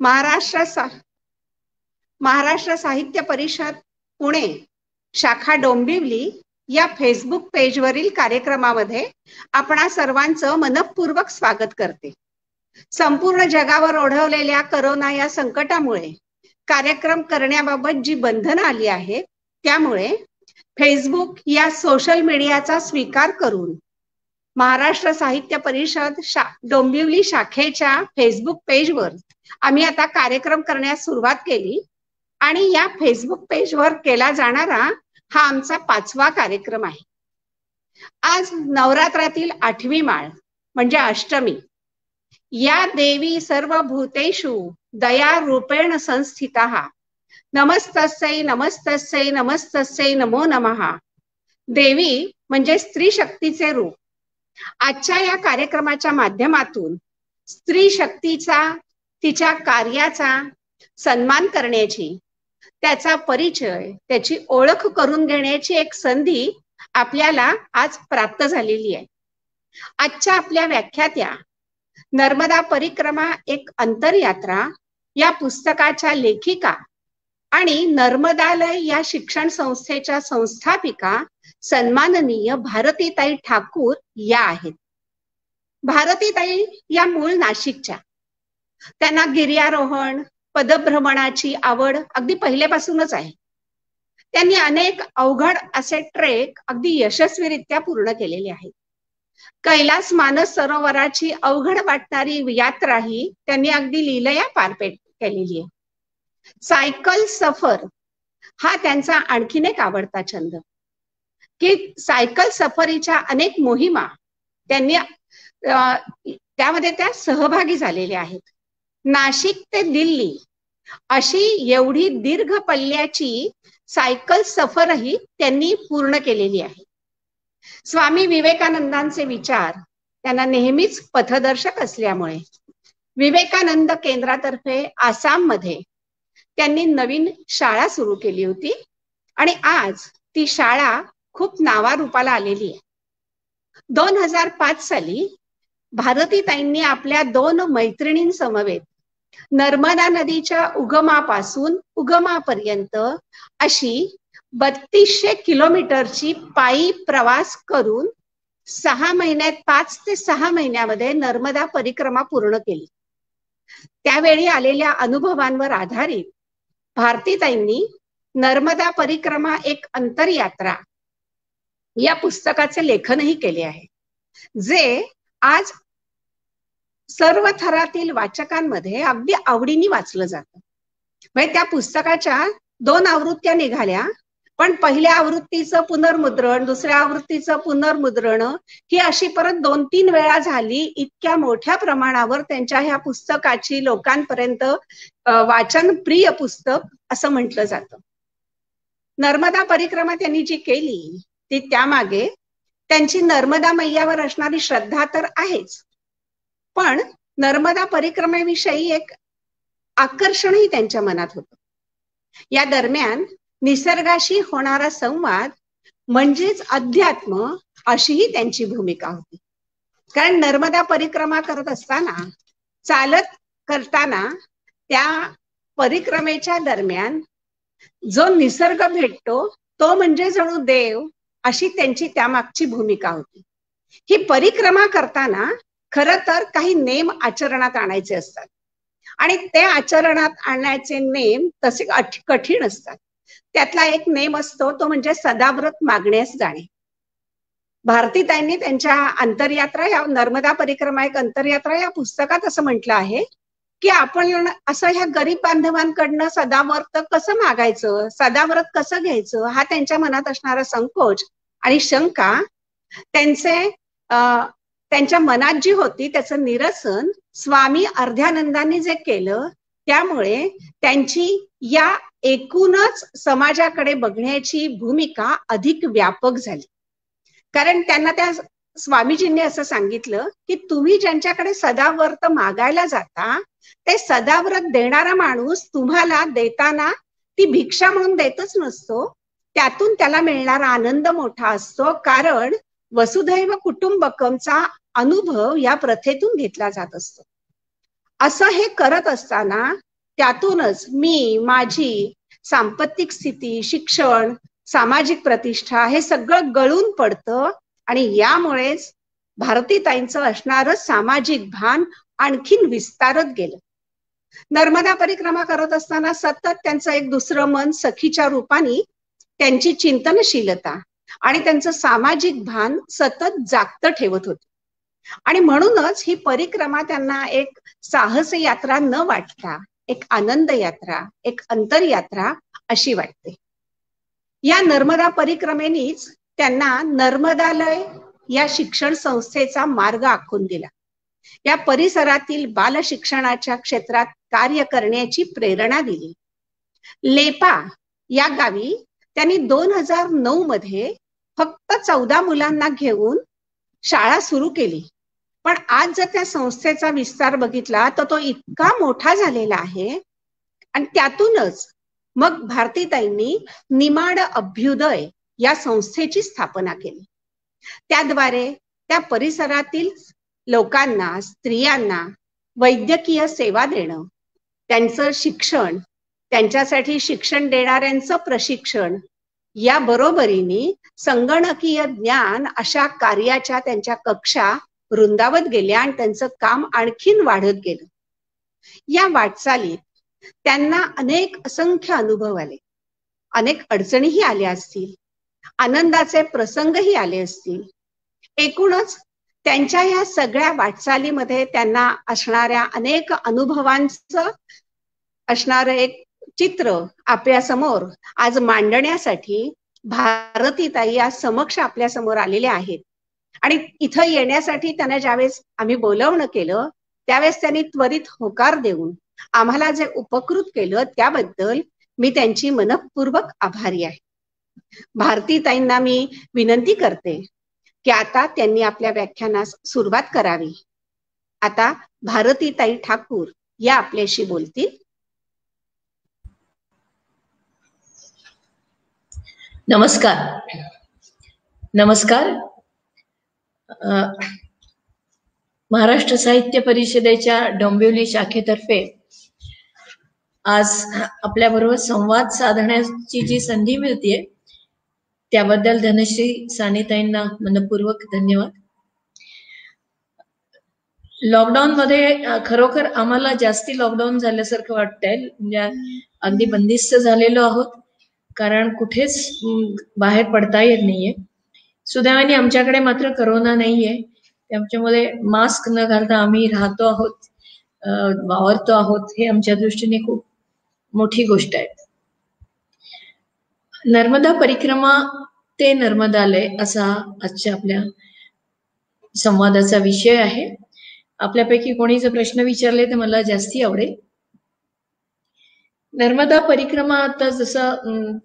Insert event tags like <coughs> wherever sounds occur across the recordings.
महाराष्ट्र सा महाराष्ट्र साहित्य परिषद पुणे शाखा डोंबिवली या फेसबुक पेजवरील कार्यक्रमामध्ये आपणा सर्वांचं मनपूर्वक स्वागत करते. संपूर्ण जगावर ओढवलेल्या करोना या संकटामुळे कार्यक्रम करण्याबाबत जी बंधनं आली आहेत त्यामुळे फेसबुक या सोशल मीडियाचा स्वीकार करून महाराष्ट्र साहित्य परिषद शा डोंबिवली शाखेच्या फेसबुक पेजवर आम्ही आता कार्यक्रम करण्यास सुरुवात केली. आणि या फेसबुक पेजवर केला जाणारा हा आमचा पाचवा कार्यक्रम आहे. आज नवरात्रातील आठवी माळ म्हणजे अष्टमी. या देवी सर्व भूतेषु दया रूपेण संस्थिता. नमस्तस्यै नमस्तस्यै नमस्तस्यै नमो नमहा देवी म्हणजे स्त्री शक्तीचे रूप. आजच्या या कार्यक्रमाच्या माध्यमातून स्त्री शक्तीचा तिच्या कार्याचा सन्मान करण्याची त्याचा परिचय त्याची ओळख करून घेण्याची एक संधी आपल्याला आज प्राप्त झालेली आहे. आजच्या आपल्या व्याख्यात्या नर्मदा परिक्रमा एक अंतरयात्रा या पुस्तकाच्या लेखिका आणि नर्मदालय या शिक्षण संस्थेच्या संस्थापिका सन्माननीय भारतीताई ठाकूर या आहेत. भारतीताई या मूळ नाशिकच्या. त्यांना गिर्यारोहण पदभ्रमणाची आवड अगदी पहिल्यापासूनच आहे. त्यांनी अनेक अवघड असे ट्रेक अगदी यशस्वीरित्या पूर्ण केलेले आहेत. कैलास मानस सरोवराची अवघड वाटणारी यात्राही त्यांनी अगदी लिलया पारपेट केलेली आहे. सायकल सफर हा त्यांचा आणखीन एक आवडता छंद. की सायकल सफरीच्या अनेक मोहिमा त्यांनी त्यामध्ये त्या सहभागी झालेल्या आहेत. नाशिक ते दिल्ली अशी एवढी दीर्घ पल्ल्याची सायकल सफरही त्यांनी पूर्ण केलेली आहे. स्वामी विवेकानंदांचे विचार त्यांना नेहमीच पथदर्शक असल्यामुळे विवेकानंद केंद्रातर्फे आसाममध्ये त्यांनी नवीन शाळा सुरू केली होती आणि आज ती शाळा खूप नावारूपाला आलेली आहे. दोन हजार पाच साली भारतीताईंनी आपल्या दोन मैत्रिणींसमवेत नर्मदा नदीच्या उगमापासून उगमापर्यंत अशी बत्तीसशे किलोमीटरची पायी प्रवास करून सहा महिन्यात पाच ते सहा महिन्यामध्ये नर्मदा परिक्रमा पूर्ण केली. त्यावेळी आलेल्या अनुभवांवर आधारित भारतीताईंनी नर्मदा परिक्रमा एक अंतरयात्रा या पुस्तकाचे लेखनही केले आहे जे आज सर्व थरातील वाचकांमध्ये अगदी आवडीने वाचलं जातं. म्हणजे त्या पुस्तकाच्या दोन आवृत्त्या निघाल्या पण पहिल्या आवृत्तीचं पुनर्मुद्रण दुसऱ्या आवृत्तीचं पुनर्मुद्रण ही अशी परत दोन तीन वेळा झाली इतक्या मोठ्या प्रमाणावर त्यांच्या ह्या पुस्तकाची लोकांपर्यंत वाचन प्रिय पुस्तक असं म्हटलं जातं. नर्मदा परिक्रमा त्यांनी जी केली ती त्यामागे त्यांची नर्मदा मैयावर असणारी श्रद्धा तर आहेच. पण नर्मदा परिक्रमेविषयी एक आकर्षणही त्यांच्या मनात होत. या दरम्यान निसर्गाशी होणारा संवाद म्हणजेच अध्यात्म अशीही त्यांची भूमिका होती. कारण नर्मदा परिक्रमा करत असताना चालत करताना त्या परिक्रमेच्या दरम्यान जो निसर्ग भेटतो तो म्हणजे जणू देव अशी त्यांची त्यामागची भूमिका होती. ही परिक्रमा करताना खर तर काही नेम आचरणात आणायचे असतात. आणि ते आचरणात आणण्याचे नेम तसे कठीण असतात. त्यातला एक नेम असतो तो म्हणजे सदाव्रत मागण्यास जाणे. भारतीताईंनी त्यांच्या अंतरयात्रा या नर्मदा परिक्रमा एक अंतरयात्रा या पुस्तकात असं म्हटलं आहे की आपण असं ह्या गरीब बांधवांकडनं सदाव्रत कसं मागायचं सदाव्रत कसं घ्यायचं हा त्यांच्या मनात असणारा संकोच आणि शंका त्यांचे त्यांच्या मनात जी होती त्याचं निरसन स्वामी अर्ध्यानंदांनी जे केलं त्यामुळे त्यांची या एकूणच समाजाकडे बघण्याची भूमिका अधिक व्यापक झाली. कारण त्यांना त्या स्वामीजींनी असं सांगितलं की तुम्ही ज्यांच्याकडे सदाव्रत मागायला जाता ते सदाव्रत देणारा माणूस तुम्हाला देताना ती भिक्षा म्हणून देतच नसतो. त्यातून त्याला मिळणारा आनंद मोठा असतो. कारण वसुधैव कुटुंबकमचा अनुभव या प्रथेतून घेतला जात असतो. असं हे करत असताना त्यातूनच मी माझी सांपत्तिक स्थिती शिक्षण सामाजिक प्रतिष्ठा हे सगळं गळून पडतं आणि यामुळेच भारतीताईंचं असणारं सामाजिक भान आणखीन विस्तारत गेलं. नर्मदा परिक्रमा करत असताना सतत त्यांचं एक दुसरं मन सखीच्या रूपाने त्यांची चिंतनशीलता आणि त्यांचं सामाजिक भान सतत जागत ठेवत होते. आणि म्हणूनच ही परिक्रमा त्यांना एक साहस यात्रा न वाटता एक आनंद यात्रा एक अंतरयात्रा अशी वाटते. या नर्मदा परिक्रमेनीच त्यांना नर्मदालय या शिक्षण संस्थेचा मार्ग आखून दिला. या परिसरातील बाल शिक्षणाच्या क्षेत्रात कार्य करण्याची प्रेरणा दिली. लेपा या गावी त्यांनी दोन हजार नऊ मध्ये फक्त चौदा मुलांना घेऊन शाळा सुरू केली. पण आज जर त्या संस्थेचा विस्तार बघितला तर तो इतका मोठा झालेला आहे. आणि त्यातूनच मग भारतीताईंनी निमाड अभ्युदय या संस्थेची स्थापना केली. त्याद्वारे त्या परिसरातील लोकांना स्त्रियांना वैद्यकीय सेवा देणं त्यांचं शिक्षण त्यांच्यासाठी शिक्षण देणाऱ्यांचं प्रशिक्षण या बरोबरीने संगणकीय ज्ञान अशा कार्याच्या त्यांच्या कक्षा रुंदावत गेल्या आणि त्यांचं काम आणखीन वाढत गेलं. या वाटचालीत त्यांना अनेक असंख्य अनुभव आले. अनेक अडचणीही आल्या असतील. आनंदाचे प्रसंगही आले असतील. एकूणच त्यांच्या या सगळ्या वाटचालीमध्ये त्यांना असणाऱ्या अनेक अनुभवांचं असणार एक चित्र आपल्यासमोर आज मांडण्यासाठी भारतीताई आज समक्ष आपल्यासमोर आलेल्या आहेत. आणि इथं येण्यासाठी त्यांना ज्यावेळेस आम्ही बोलवणं केलं त्यावेळेस त्यांनी त्वरित होकार देऊन आम्हाला जे उपकृत केलं त्याबद्दल मी त्यांची मनपूर्वक आभारी आहे. भारतीताईंना मी विनंती करते की आता त्यांनी आपल्या व्याख्यानास सुरुवात करावी. आता भारतीताई ठाकूर या आपल्याशी बोलतील. नमस्कार. नमस्कार. महाराष्ट्र साहित्य परिषदेच्या डोंबिवली शाखेतर्फे आज आपल्याबरोबर संवाद साधण्याची जी संधी मिळते त्याबद्दल धनश्री सानेताईंना मनपूर्वक धन्यवाद. लॉकडाऊन मध्ये खरोखर आम्हाला जास्ती लॉकडाऊन झाल्यासारखं वाटतंय. म्हणजे अगदी बंदिस्त झालेलो आहोत. कारण कुठेच बाहेर पडता येत नाहीये. सुदैवाने आमच्याकडे मात्र करोना नाहीये. त्याच्यामुळे मास्क न घालता आम्ही राहतो आहोत वावरतो आहोत हे आमच्या दृष्टीने खूप मोठी गोष्ट आहे. नर्मदा परिक्रमा ते नर्मदालय असा आजच्या आपल्या संवादाचा विषय आहे. आपल्यापैकी कोणी जर प्रश्न विचारले तर मला जास्ती आवडेल. नर्मदा परिक्रमा आता जसं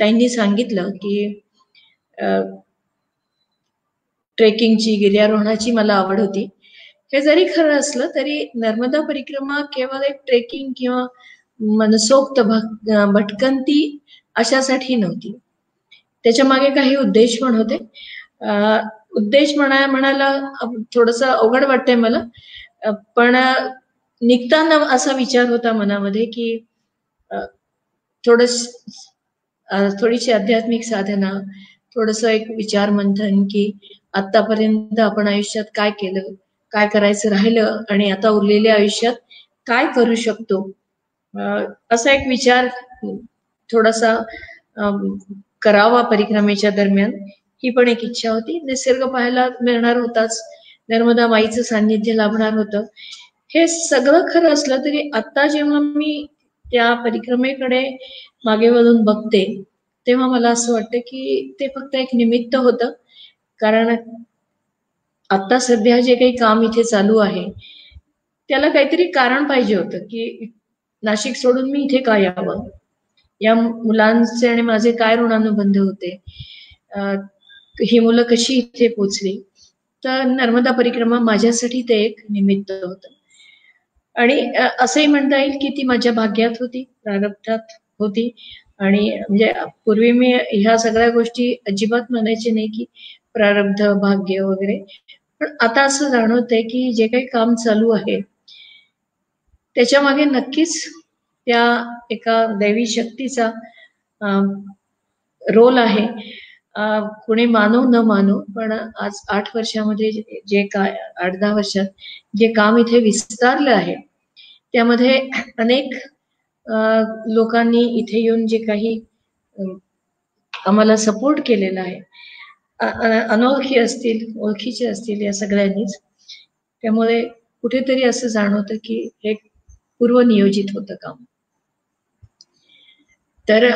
त्यांनी सांगितलं की ट्रेकिंगची गिर्यारोहणाची मला आवड होती. हे जरी खरं असलं तरी नर्मदा परिक्रमा केवळ एक ट्रेकिंग किंवा मनसोक्त भटकंती अशासाठी नव्हती. त्याच्यामागे काही उद्देश पण होते. उद्देश म्हणा म्हणायला थोडस अवघड वाटतंय मला पण निघताना असा विचार होता मनामध्ये की थोडस थोडीशी आध्यात्मिक साधना थोडस एक विचार मंथन की आतापर्यंत आपण आयुष्यात काय केलं काय करायचं राहिलं आणि आता उरलेल्या आयुष्यात काय करू शकतो? असा एक विचार थोडासा करावा परिक्रमेच्या दरम्यान. ही पण एक इच्छा होती. निसर्ग पाहायला मिळणार होताच. नर्मदा माईचं सान्निध्य लाभणार होतं. हे सगळं खरं असलं तरी आता जेव्हा मी त्या परिक्रमेकडे मागे वळून बघते तेव्हा मला असं वाटतं की ते फक्त एक निमित्त होतं. कारण आता सध्या जे काही काम इथे चालू आहे त्याला काहीतरी कारण पाहिजे होतं की नाशिक सोडून मी इथे का यावं? या मुलांचे आणि माझे काय ऋणानुबंध होते? ही मुलं कशी इथे पोचली? तर नर्मदा परिक्रमा माझ्यासाठी ते एक निमित्त होतं. आणि असंही म्हणता येईल की ती माझ्या भाग्यात होती. प्रारब्धात होती. आणि म्हणजे पूर्वी मी ह्या सगळ्या गोष्टी अजिबात म्हणायची नाही की प्रारब्ध भाग्य वगैरे. पण आता असं जाणवत आहे की जे काही काम चालू आहे त्याच्यामागे नक्कीच त्या एका दैवी शक्तीचा रोल आहे. कुणी मानो न मानो पण आज आठ वर्षामध्ये जे काय आठ दहा वर्षात जे काम इथे विस्तारलं आहे त्यामध्ये अनेक लोकांनी इथे येऊन जे काही आम्हाला सपोर्ट केलेला आहे. अनोळखी असतील ओळखीचे असतील या सगळ्यांनीच. त्यामुळे कुठेतरी असं जाणवतं की हे पूर्वनियोजित होतं काम. तर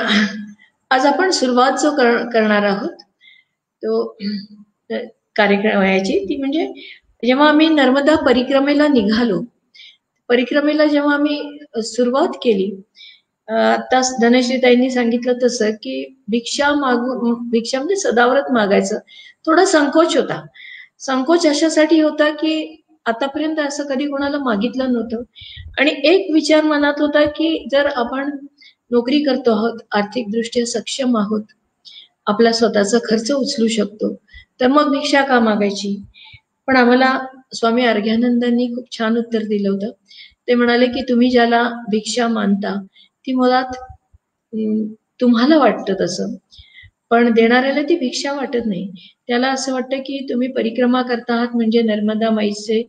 आज आपण सुरुवात जो करणार आहोत तो कार्यक्रमाची ती म्हणजे जेव्हा आम्ही नर्मदा परिक्रमेला निघालो परिक्रमेला जेव्हा आम्ही सुरुवात केली. आता धनश्रीताईंनी सांगितलं तसं की भिक्षा मागू भिक्षा म्हणजे सदाव्रत मागायचं. थोडा संकोच होता. संकोच अशासाठी होता की आतापर्यंत असं कधी कोणाला मागितलं नव्हतं. आणि एक विचार मनात होता की जर आपण नोकरी करतो आहोत आर्थिक दृष्ट्या सक्षम आहोत आपला स्वतःचा खर्च उचलू शकतो तर मग भिक्षा का मागायची? पण आम्हाला स्वामी अर्घ्यानंदांनी खूप छान उत्तर दिलं होतं. ते म्हणाले की तुम्ही ज्याला भिक्षा मानता ती मुळात तुम्हाला वाटतं तसं. पण देणाऱ्याला ती भिक्षा वाटत नाही. त्याला असं वाटतं की तुम्ही परिक्रमा करता आहात म्हणजे नर्मदा माईचे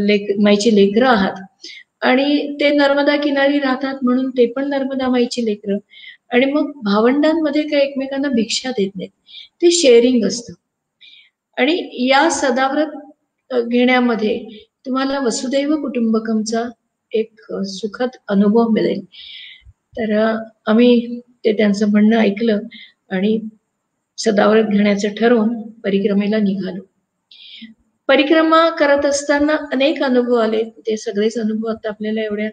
लेक माईचे लेकरं आहात. आणि ते नर्मदा किनारी राहतात म्हणून ते पण नर्मदा माईची लेकरं. आणि मग भावंडांमध्ये काही एकमेकांना भिक्षा देत नाहीत. ते शेअरिंग असतं. आणि या सदाव्रत घेण्यामध्ये तुम्हाला वसुदैव कुटुंबकमचा एक सुखद अनुभव मिळेल. तर आम्ही ते त्यांचं म्हणणं ऐकलं आणि सदावरत घेण्याचं ठरवून परिक्रमेला निघालो. परिक्रमा करत असताना अनेक अनुभव आले. ते सगळेच अनुभव आता आपल्याला एवढ्या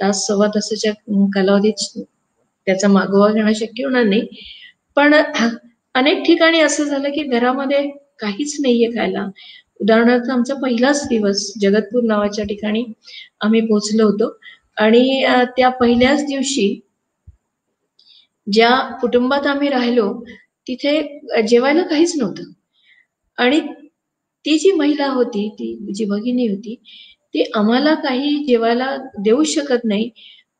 तास सव्वा तासाच्या कालावधीत त्याचा मागोवा घेणं शक्य होणार नाही. पण अनेक ठिकाणी असं झालं की घरामध्ये काहीच नाहीये खायला. उदाहरणार्थ आमचा पहिलाच दिवस जगतपूर नावाच्या ठिकाणी आम्ही पोहोचलो होतो. आणि त्या पहिल्याच दिवशी ज्या कुटुंबात आम्ही राहिलो तिथे जेवायला काहीच नव्हतं. आणि ती जी महिला होती ती जी भगिनी होती ती आम्हाला काही जेवायला देऊ शकत नाही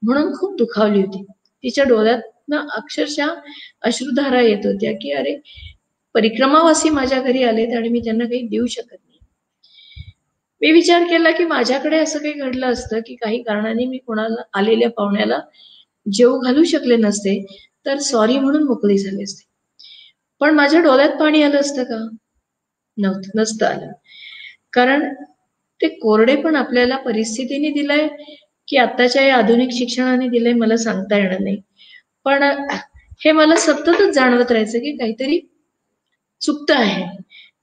म्हणून खूप दुखावली होती. तिच्या डोळ्यात अक्षरशः अश्रुधारा येत होत्या की अरे परिक्रमावासी माझ्या घरी आलेत आणि मी त्यांना काही देऊ शकत नाही मी विचार केला की माझ्याकडे असं काही घडलं असतं की काही कारणाने मी कोणाला आलेल्या पाहुण्याला जेव घालू शकले नसते तर सॉरी म्हणून मोकळी झाली असते. पण माझ्या डोळ्यात पाणी आलं असतं का? नव्हतं नसतं आलं. कारण ते कोरडे पण आपल्याला परिस्थितीने दिलंय की आताच्या या आधुनिक शिक्षणाने दिलंय मला सांगता येणार नाही. पण हे मला सततच जाणवत राहायचं की काहीतरी चुकतं आहे.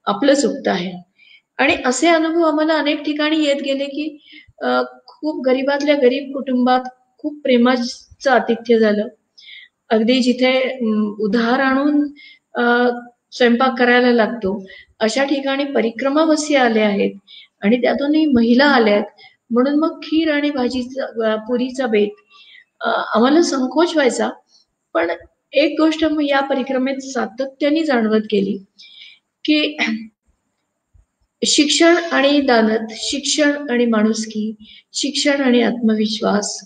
आपलं चुकतं आहे. आणि असे अनुभव आम्हाला अनेक ठिकाणी येत गेले की खूप गरीबातल्या गरीब कुटुंबात खूप प्रेमाचं आतिथ्य झालं. अगदी जिथे उधार आणून स्वयंपाक करायला लागतो अशा ठिकाणी परिक्रमावसी आले आहेत आणि त्यातूनही महिला आल्यात म्हणून मग खीर आणि भाजीचा पुरीचा बेत आम्हाला संकोच व्हायचा. पण एक गोष्ट या परिक्रमेत सातत्याने जाणवत गेली की शिक्षण आणि दानत शिक्षण आणि माणुसकी शिक्षण आणि आत्मविश्वास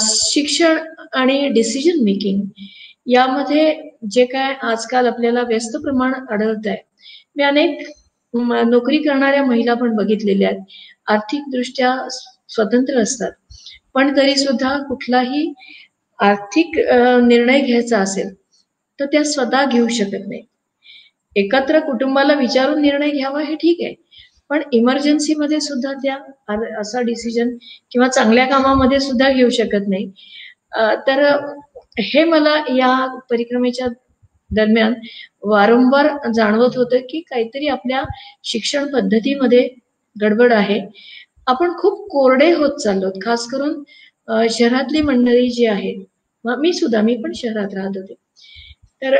शिक्षण आणि डिसिजन मेकिंग यामध्ये जे काय आजकाल आपल्याला व्यस्त प्रमाण आढळत आहे मी अनेक नोकरी करणाऱ्या महिला पण बघितलेल्या आहेत. आर्थिकदृष्ट्या स्वतंत्र असतात. पण तरी सुद्धा कुठलाही आर्थिक निर्णय घ्यायचा असेल तर त्या स्वतः घेऊ शकत नाही एकत्र कुटुंबाला विचारून निर्णय घ्यावा हे ठीक आहे. पण इमर्जन्सी मध्ये सुद्धा त्या असा डिसिजन किंवा चांगल्या कामामध्ये सुद्धा घेऊ शकत नाही. तर हे मला या परिक्रमेच्या दरम्यान वारंवार जाणवत होतं की काहीतरी आपल्या शिक्षण पद्धतीमध्ये गडबड आहे. आपण खूप कोरडे होत चाललो खास करून शहरातली मंडळी जी आहेत. मी सुद्धा मी पण शहरात राहत होते. तर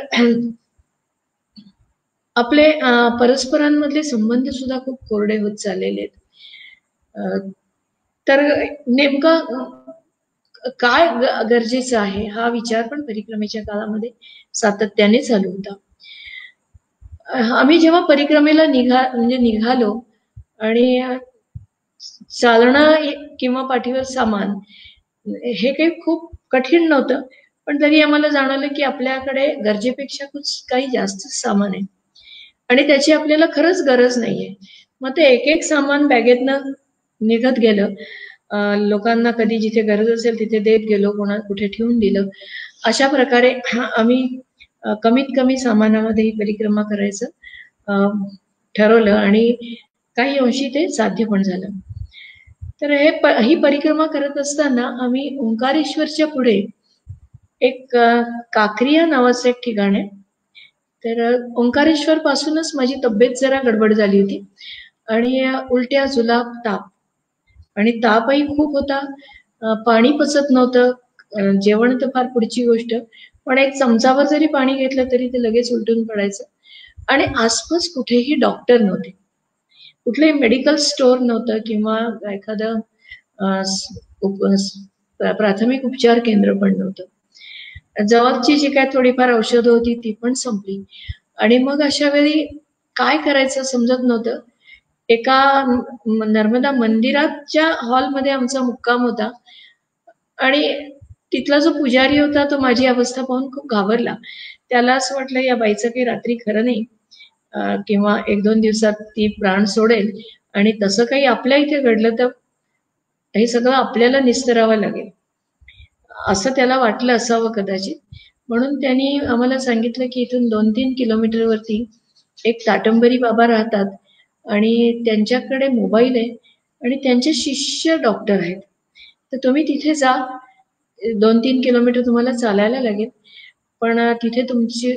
आपले परस्परांमधले संबंध सुद्धा खूप कोरडे होत चाललेले आहेत. तर नेमका काय गरजेचं आहे? हा विचार पण परिक्रमेच्या काळामध्ये सातत्याने चालू होता. आम्ही जेव्हा परिक्रमेला निघा म्हणजे निघालो आणि चालणं किंवा पाठीवर सामान हे काही खूप कठीण नव्हतं पण तरी आम्हाला जाणवलं की आपल्याकडे गरजेपेक्षा खूप काही जास्त सामान आहे. आणि त्याची आपल्याला खरंच गरज नाहीये. मग ते एक एक सामान बॅगेतनं निघत गेलं. लोकांना कधी जिथे गरज असेल तिथे देत गेलो कोणा कुठे ठेवून दिलं. अशा प्रकारे आम्ही कमीत कमी सामानामध्ये ही परिक्रमा करायचं ठरवलं आणि काही अंशी ते साध्य पण झालं. तर हे ही परिक्रमा करत असताना आम्ही ओंकारेश्वरच्या पुढे एक काक्रिया नावाचं एक ठिकाण आहे. तर ओंकारेश्वर पासूनच माझी तब्येत जरा गडबड झाली होती. आणि उलट्या जुलाब ताप. आणि तापही खूप होता. पाणी पचत नव्हतं. जेवण तर फार पुढची गोष्ट. पण एक चमचावर जरी पाणी घेतलं तरी ते लगेच उलटून पडायचं. आणि आसपास कुठेही डॉक्टर नव्हते. कुठलंही मेडिकल स्टोअर नव्हतं किंवा एखादं प्राथमिक उपचार केंद्र पण नव्हतं. जवळची जी काय थोडीफार औषधं होती ती पण संपली. आणि मग अशा वेळी काय करायचं समजत नव्हतं. एका नर्मदा मंदिराच्या हॉलमध्ये आमचा मुक्काम होता. आणि तिथला जो पुजारी होता तो माझी अवस्था पाहून खूप घाबरला. त्याला असं वाटलं या बाईचं काही रात्री खरं नाही. किंवा एक दोन दिवसात ती प्राण सोडेल. आणि तसं काही आपल्या इथे घडलं तर हे सगळं आपल्याला निस्तरावं लागेल. असं त्याला वाटलं असावं कदाचित. म्हणून त्यांनी आम्हाला सांगितलं की इथून दोन तीन किलोमीटरवरती एक ताटंबरी बाबा राहतात आणि त्यांच्याकडे मोबाईल आहे आणि त्यांचे शिष्य डॉक्टर आहेत. तर तुम्ही तिथे जा. दोन तीन किलोमीटर तुम्हाला चालायला लागेल पण तिथे तुमची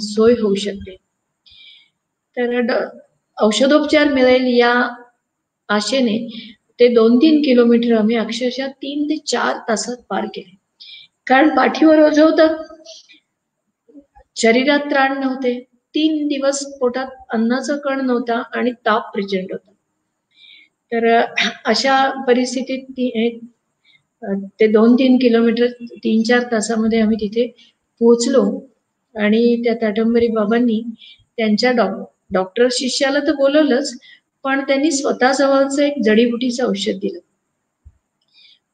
सोय होऊ शकते. तर औषधोपचार मिळेल या आशेने ते दोन तीन किलोमीटर आम्ही अक्षरशः तीन ते चार तासात पार केले. कारण पाठीवर ओझ होत. शरीरात त्राण नव्हते. तीन दिवस पोटात अन्नाचा कण नव्हता आणि ताप प्रचंड होता. तर अशा परिस्थितीत ते दोन तीन किलोमीटर तीन चार तासामध्ये आम्ही तिथे पोहोचलो आणि त्या ताटंबरी बाबांनी त्यांच्या डॉ डॉक्टर शिष्याला तर बोलवलंच पण त्यांनी स्वतः जवळचं एक जडीबुटीचं औषध दिलं.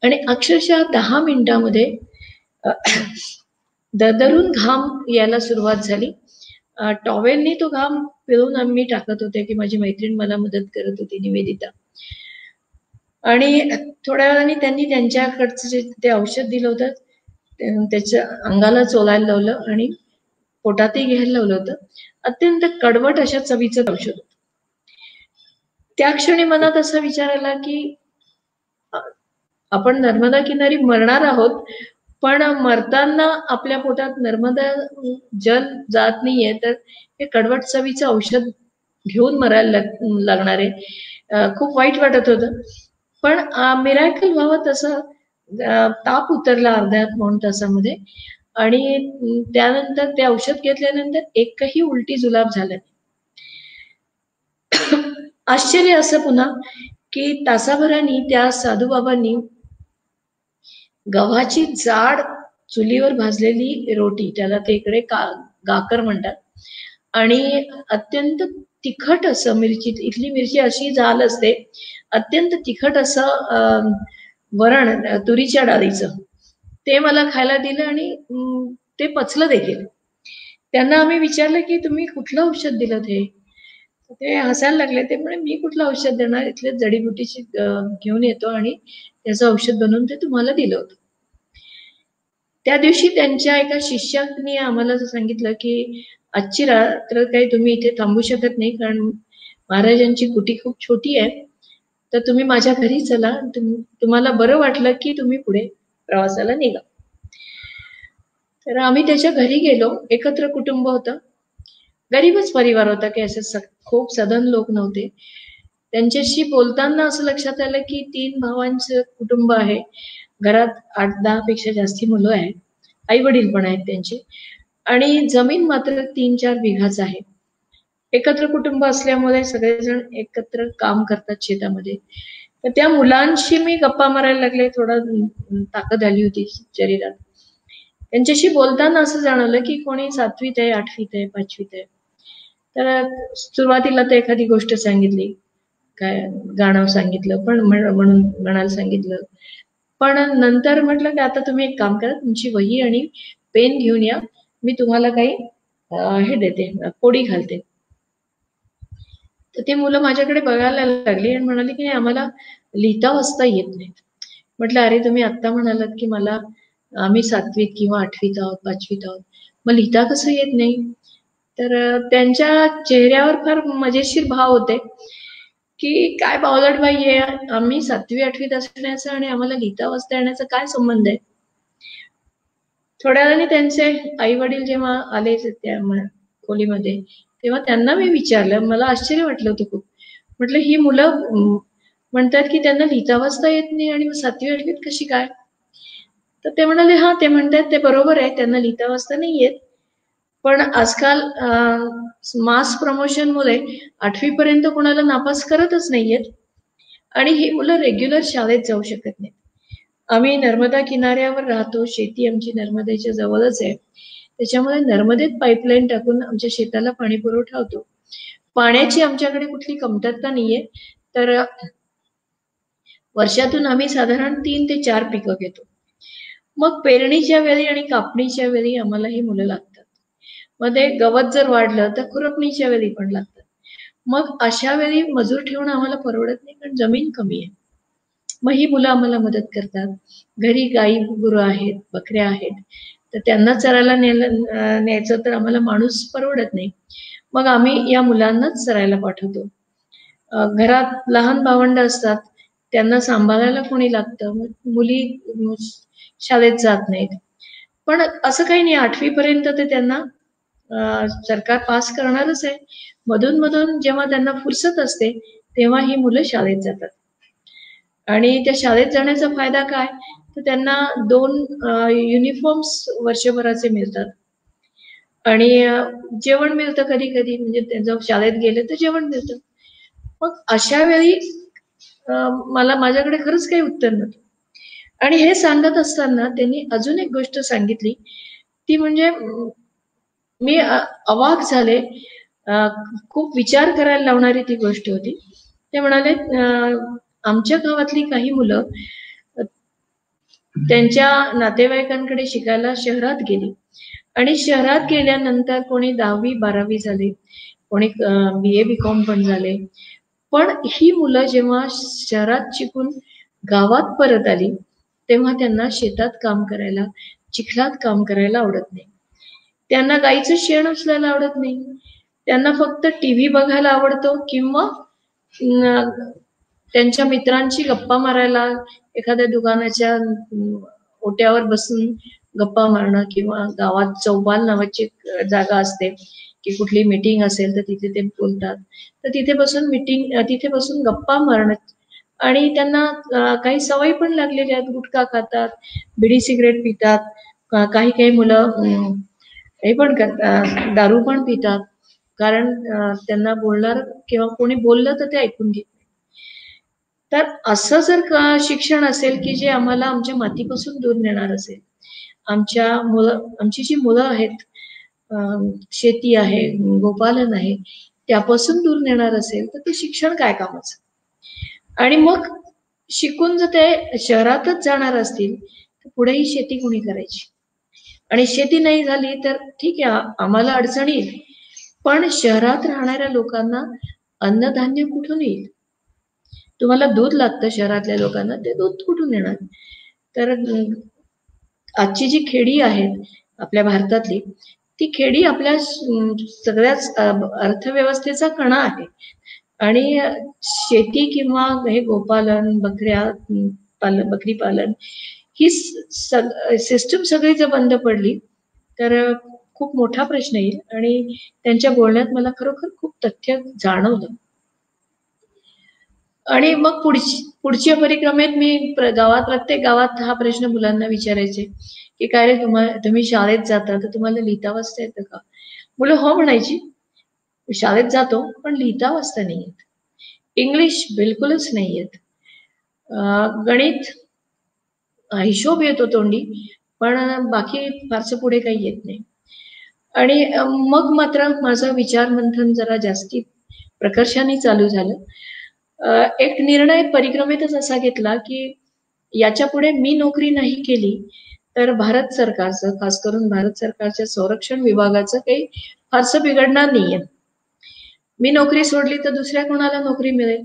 आणि अक्षरशः दहा मिनिटामध्ये दरदरून घाम यायला सुरुवात झाली. टॉवेलनी तो घाम पिळून आम्ही टाकत होते की माझी मैत्रीण मला मदत करत होती निवेदिता. आणि थोड्या वेळाने त्यांनी त्यांच्याकडचं जे ते औषध दिलं होतं त्याच्या अंगाला चोलायला लावलं आणि पोटातही घ्यायला लावलं होतं. अत्यंत कडवट अशा चवीचं औषध होत. त्या क्षणी मनात असा विचार आला की आपण नर्मदा किनारी मरणार आहोत पण मरताना आपल्या पोटात नर्मदा जल जात नाहीये तर हे कडवट चवीचं औषध घेऊन मरायला लागणार. आहे खूप वाईट वाटत होतं. पण मिरायकल व्हावं तसं ताप उतरला अर्ध्या पाऊण तासामध्ये. आणि त्यानंतर ते औषध घेतल्यानंतर एकही उलटी जुलाब झाला <coughs> आश्चर्य असं पुन्हा की तासाभरानी त्या साधूबाबांनी गव्हाची जाड चुलीवर भाजलेली रोटी त्याला ते इकडे का गाकर म्हणतात. आणि अत्यंत तिखट असं मिरची इथली मिरची अशी झाल असते अत्यंत तिखट असं वरण तुरीच्या डाळीचं. ते मला खायला दिलं आणि ते पचलं देखील. त्यांना आम्ही विचारलं की तुम्ही कुठलं औषध दिलं ते? ते हसायला लागले. ते म्हणे मी कुठलं औषध देणार? इथले जडीबुटीची घेऊन येतो आणि त्याचं औषध बनवून ते तुम्हाला दिलं होतं. त्या दिवशी त्यांच्या एका शिष्यानी आम्हाला सांगितलं की आजची रात्र काही तुम्ही इथे थांबू शकत नाही कारण महाराजांची कुटी खूप छोटी आहे. तर तुम्ही माझ्या घरी चला तुम्हाला बरं वाटलं की तुम्ही पुढे प्रवासाला निघा. तर आम्ही त्याच्या घरी गेलो एकत्र कुटुंब होतं. गरीबच परिवार होता की असे खूप सदन लोक नव्हते. त्यांच्याशी बोलताना असं लक्षात आलं की तीन भावांचं कुटुंब आहे. घरात आठ दहा पेक्षा जास्ती मुलं आहेत. आई वडील पण आहेत त्यांचे. आणि जमीन मात्र तीन चार बिघाच आहे. एकत्र कुटुंब असल्यामुळे सगळेजण एकत्र काम करतात शेतामध्ये. तर त्या मुलांशी मी गप्पा मारायला लागले थोडा ताकद आली होती शरीरात. त्यांच्याशी बोलताना असं जाणवलं की कोणी सातवीत आहे आठवीत आहे पाचवीत आहे. तर सुरुवातीला तर एखादी गोष्ट सांगितली. काय गाणं सांगितलं पण म्हणून म्हणायला सांगितलं. पण नंतर म्हटलं की आता तुम्ही एक काम करा तुमची वही आणि पेन घेऊन या. मी तुम्हाला काही हे देते कोडी घालते. तर ते मुलं माझ्याकडे बघायला लागली आणि म्हणाली की नाही आम्हाला लिहिता वाचता येत नाही म्हटलं अरे तुम्ही आत्ता म्हणालात की मला आम्ही सातवीत किंवा आठवीत आहोत पाचवीत आहोत. मग लिहिता कसं येत नाही? तर त्यांच्या चेहऱ्यावर फार मजेशीर भाव होते. की काय बावलटबाई आहे? आम्ही सातवी आठवीत असण्याचा आणि आम्हाला लिहिता वाचता येण्याचा काय संबंध आहे? थोड्या वेळाने त्यांचे आई वडील जेव्हा आले त्या खोलीमध्ये तेव्हा त्यांना मी विचारलं. मला आश्चर्य वाटलं होतं खूप. म्हटलं ही मुलं म्हणतात की त्यांना लिहिता वाचता येत नाही आणि मग सातवी आठवीत कशी काय? तर ते म्हणाले हा ते म्हणतात ते बरोबर आहे. त्यांना लिहिता वाचता नाही येत. पण आजकाल मास प्रमोशन मुळे आठवी पर्यंत कोणाला नापास करतच नाहीयेत. आणि ही मुलं रेग्युलर शाळेत जाऊ शकत नाहीत. आम्ही नर्मदा किनाऱ्यावर राहतो. शेती आमची नर्मदेच्या जवळच आहे. त्याच्यामुळे नर्मदेत पाईपलाईन टाकून आमच्या शेताला पाणी पुरवठा होतो. पाण्याची आमच्याकडे कुठली कमतरता नाहीये. तर वर्षातून आम्ही साधारण तीन ते चार पिकं घेतो. मग पेरणीच्या वेळी आणि कापणीच्या वेळी आम्हाला ही मुलं लागतात. मध्ये गवत जर वाढलं तर खुरपणीच्या वेळी पण लागतात. मग अशा वेळी मजूर ठेवणं आम्हाला परवडत नाही कारण जमीन कमी आहे. मग ही मुलं आम्हाला मदत करतात. घरी गाई गुरं आहेत बकऱ्या आहेत तर त्यांना चरायला न्यायचं तर आम्हाला माणूस परवडत नाही. मग आम्ही या मुलांनाच चरायला पाठवतो. घरात लहान भावंड असतात त्यांना सांभाळायला कोणी लागतं? मुली शाळेत जात नाहीत. पण असं काही नाही आठवी पर्यंत ते त्यांना सरकार पास करणारच आहे मधून मधून जेव्हा त्यांना फुरसत असते तेव्हा ही मुलं शाळेत जातात. आणि त्या शाळेत जाण्याचा फायदा काय? तर त्यांना दोन युनिफॉर्म्स वर्षभराचे मिळतात. आणि जेवण मिळतं कधी कधी म्हणजे त्यांचं शाळेत गेले तर जेवण मिळतं. मग अशा वेळी मला माझ्याकडे खरंच काही उत्तर नव्हतं. आणि हे सांगत असताना त्यांनी अजून एक गोष्ट सांगितली ती म्हणजे मी अवाक झाले. खूप विचार करायला लावणारी ती गोष्ट होती. ते म्हणाले आमच्या गावातली काही मुलं त्यांच्या नातेवाईकांकडे शिकायला शहरात गेली. आणि शहरात गेल्यानंतर कोणी दहावी बारावी झाले. कोणी बी ए बी कॉम पण झाले. पण ही मुलं जेव्हा शहरात शिकून गावात परत आली तेव्हा त्यांना शेतात काम करायला चिखलात काम करायला आवडत नाही. त्यांना गाईचं शेण उचलायला आवडत नाही. त्यांना फक्त टीव्ही बघायला आवडतो किंवा त्यांच्या मित्रांची गप्पा मारायला एखाद्या दुकानाच्या ओट्यावर बसून गप्पा मारणं किंवा गावात चौबाल नावाची जागा असते की कुठली मीटिंग असेल तर तिथे ते बोलतात. तर तिथे बसून मीटिंग तिथे बसून गप्पा मारणं आणि त्यांना काही सवयी पण लागलेल्या आहेत. गुटखा खातात बिडी सिगरेट पितात काही काही मुलं हे पण करतात दारू पण पितात. कारण त्यांना बोलणार किंवा कोणी बोललं तर ते ऐकून घेत तर असं जर का शिक्षण असेल की जे आम्हाला आमच्या मातीपासून दूर नेणार असेल. आमच्या मुलं आमची जी मुलं आहेत शेती आहे गोपालन आहे त्यापासून दूर नेणार असेल तर ते शिक्षण काय कामाचं? आणि मग शिकून जर ते शहरातच जाणार असतील तर पुढेही शेती कोणी करायची? आणि शेती नाही झाली तर ठीक आहे आम्हाला अडचण येईल. पण शहरात राहणाऱ्या लोकांना अन्नधान्य कुठून येईल? तुम्हाला दूध लागतं शहरातल्या लोकांना ते दूध कुठून येणार? तर आजची जी खेडी आहेत आपल्या भारतातली ती खेडी आपल्या सगळ्याच अर्थव्यवस्थेचा कणा आहे. आणि शेती किंवा हे गोपालन बकऱ्या पालन बकरी पालन ही सिस्टम सगळी जर बंद पडली. तर खूप मोठा प्रश्न येईल. आणि त्यांच्या बोलण्यात मला खरोखर खूप तथ्य जाणवलं. आणि मग पुढची पुढच्या परिक्रमेत मी गावात प्रत्येक गावात हा प्रश्न मुलांना विचारायचे. की काय रे तुम्हाला तुम्ही शाळेत जाता तर तुम्हाला लिहिता वाचता येतं का? मुलं हो म्हणायची. शाळेत जातो पण लिहिता वाचता नाही येत इंग्लिश बिलकुलच नाही येत गणित हिशोब येतो तोंडी पण बाकी फारसं पुढे काही येत नाही. आणि मग मात्र माझं विचार मंथन जरा जास्ती प्रकर्षाने चालू झालं. एक निर्णय परिक्रमेतच असा घेतला की याच्यापुढे मी नोकरी नाही केली तर भारत सरकारचं खास करून भारत सरकारच्या संरक्षण विभागाचं काही फारसं बिघडणार नाहीये. मी नोकरी सोडली तर दुसऱ्या कोणाला नोकरी मिळेल?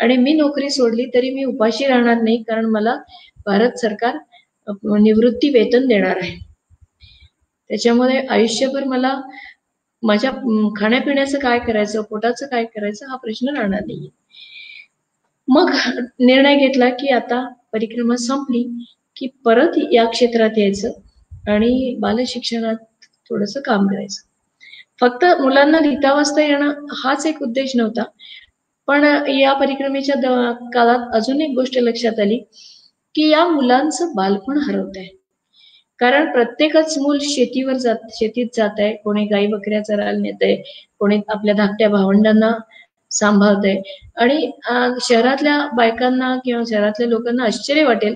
आणि मी नोकरी सोडली तरी मी उपाशी राहणार नाही कारण मला भारत सरकार निवृत्ती वेतन देणार आहे. त्याच्यामुळे आयुष्यभर मला माझ्या खाण्यापिण्याचं काय करायचं पोटाचं काय करायचं हा प्रश्न राहणार नाही मग निर्णय घेतला की आता परिक्रमा संपली की परत या क्षेत्रात यायचं आणि बालशिक्षणात थोडस काम करायचं. फक्त मुलांना लिहिता वाचता येणं हाच एक उद्देश नव्हता पण या परिक्रमेच्या काळात अजून एक गोष्ट लक्षात आली की या मुलांचं बालपण हरवत आहे कारण प्रत्येकच मूल शेतीवर जात शेतीत जात आहे कोणी गाई बकऱ्या चरायला नेत आहे कोणी आपल्या धाकट्या भावंडांना सांभाळत आहे आणि शहरातल्या बायकांना किंवा शहरातल्या लोकांना आश्चर्य वाटेल.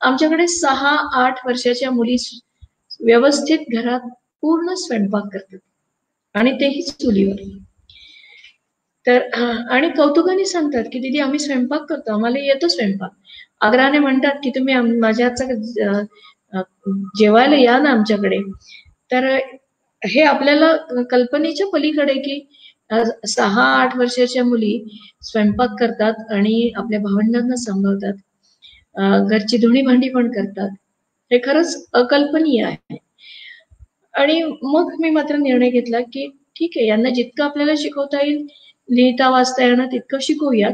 आमच्याकडे सहा आठ वर्षाच्या मुली व्यवस्थित घरात पूर्ण स्वयंपाक करतात. आणि तेही चुलीवर. तर आणि कौतुकाने सांगतात की दिदी आम्ही स्वयंपाक करतो. आम्हाला येतो स्वयंपाक. आग्रहाने म्हणतात की तुम्ही माझ्या जेवायला या ना आमच्याकडे. तर हे आपल्याला कल्पनेच्या पलीकडे की सहा आठ वर्षाच्या मुली स्वयंपाक करतात आणि आपल्या भावंडांना सांभाळतात. घरची धुणी भांडी पण करतात. हे खरंच अकल्पनीय आहे. आणि मग मी मात्र निर्णय घेतला की ठीक आहे यांना जितकं आपल्याला शिकवता येईल लिहिता वाचता येणं तितकं शिकवूयात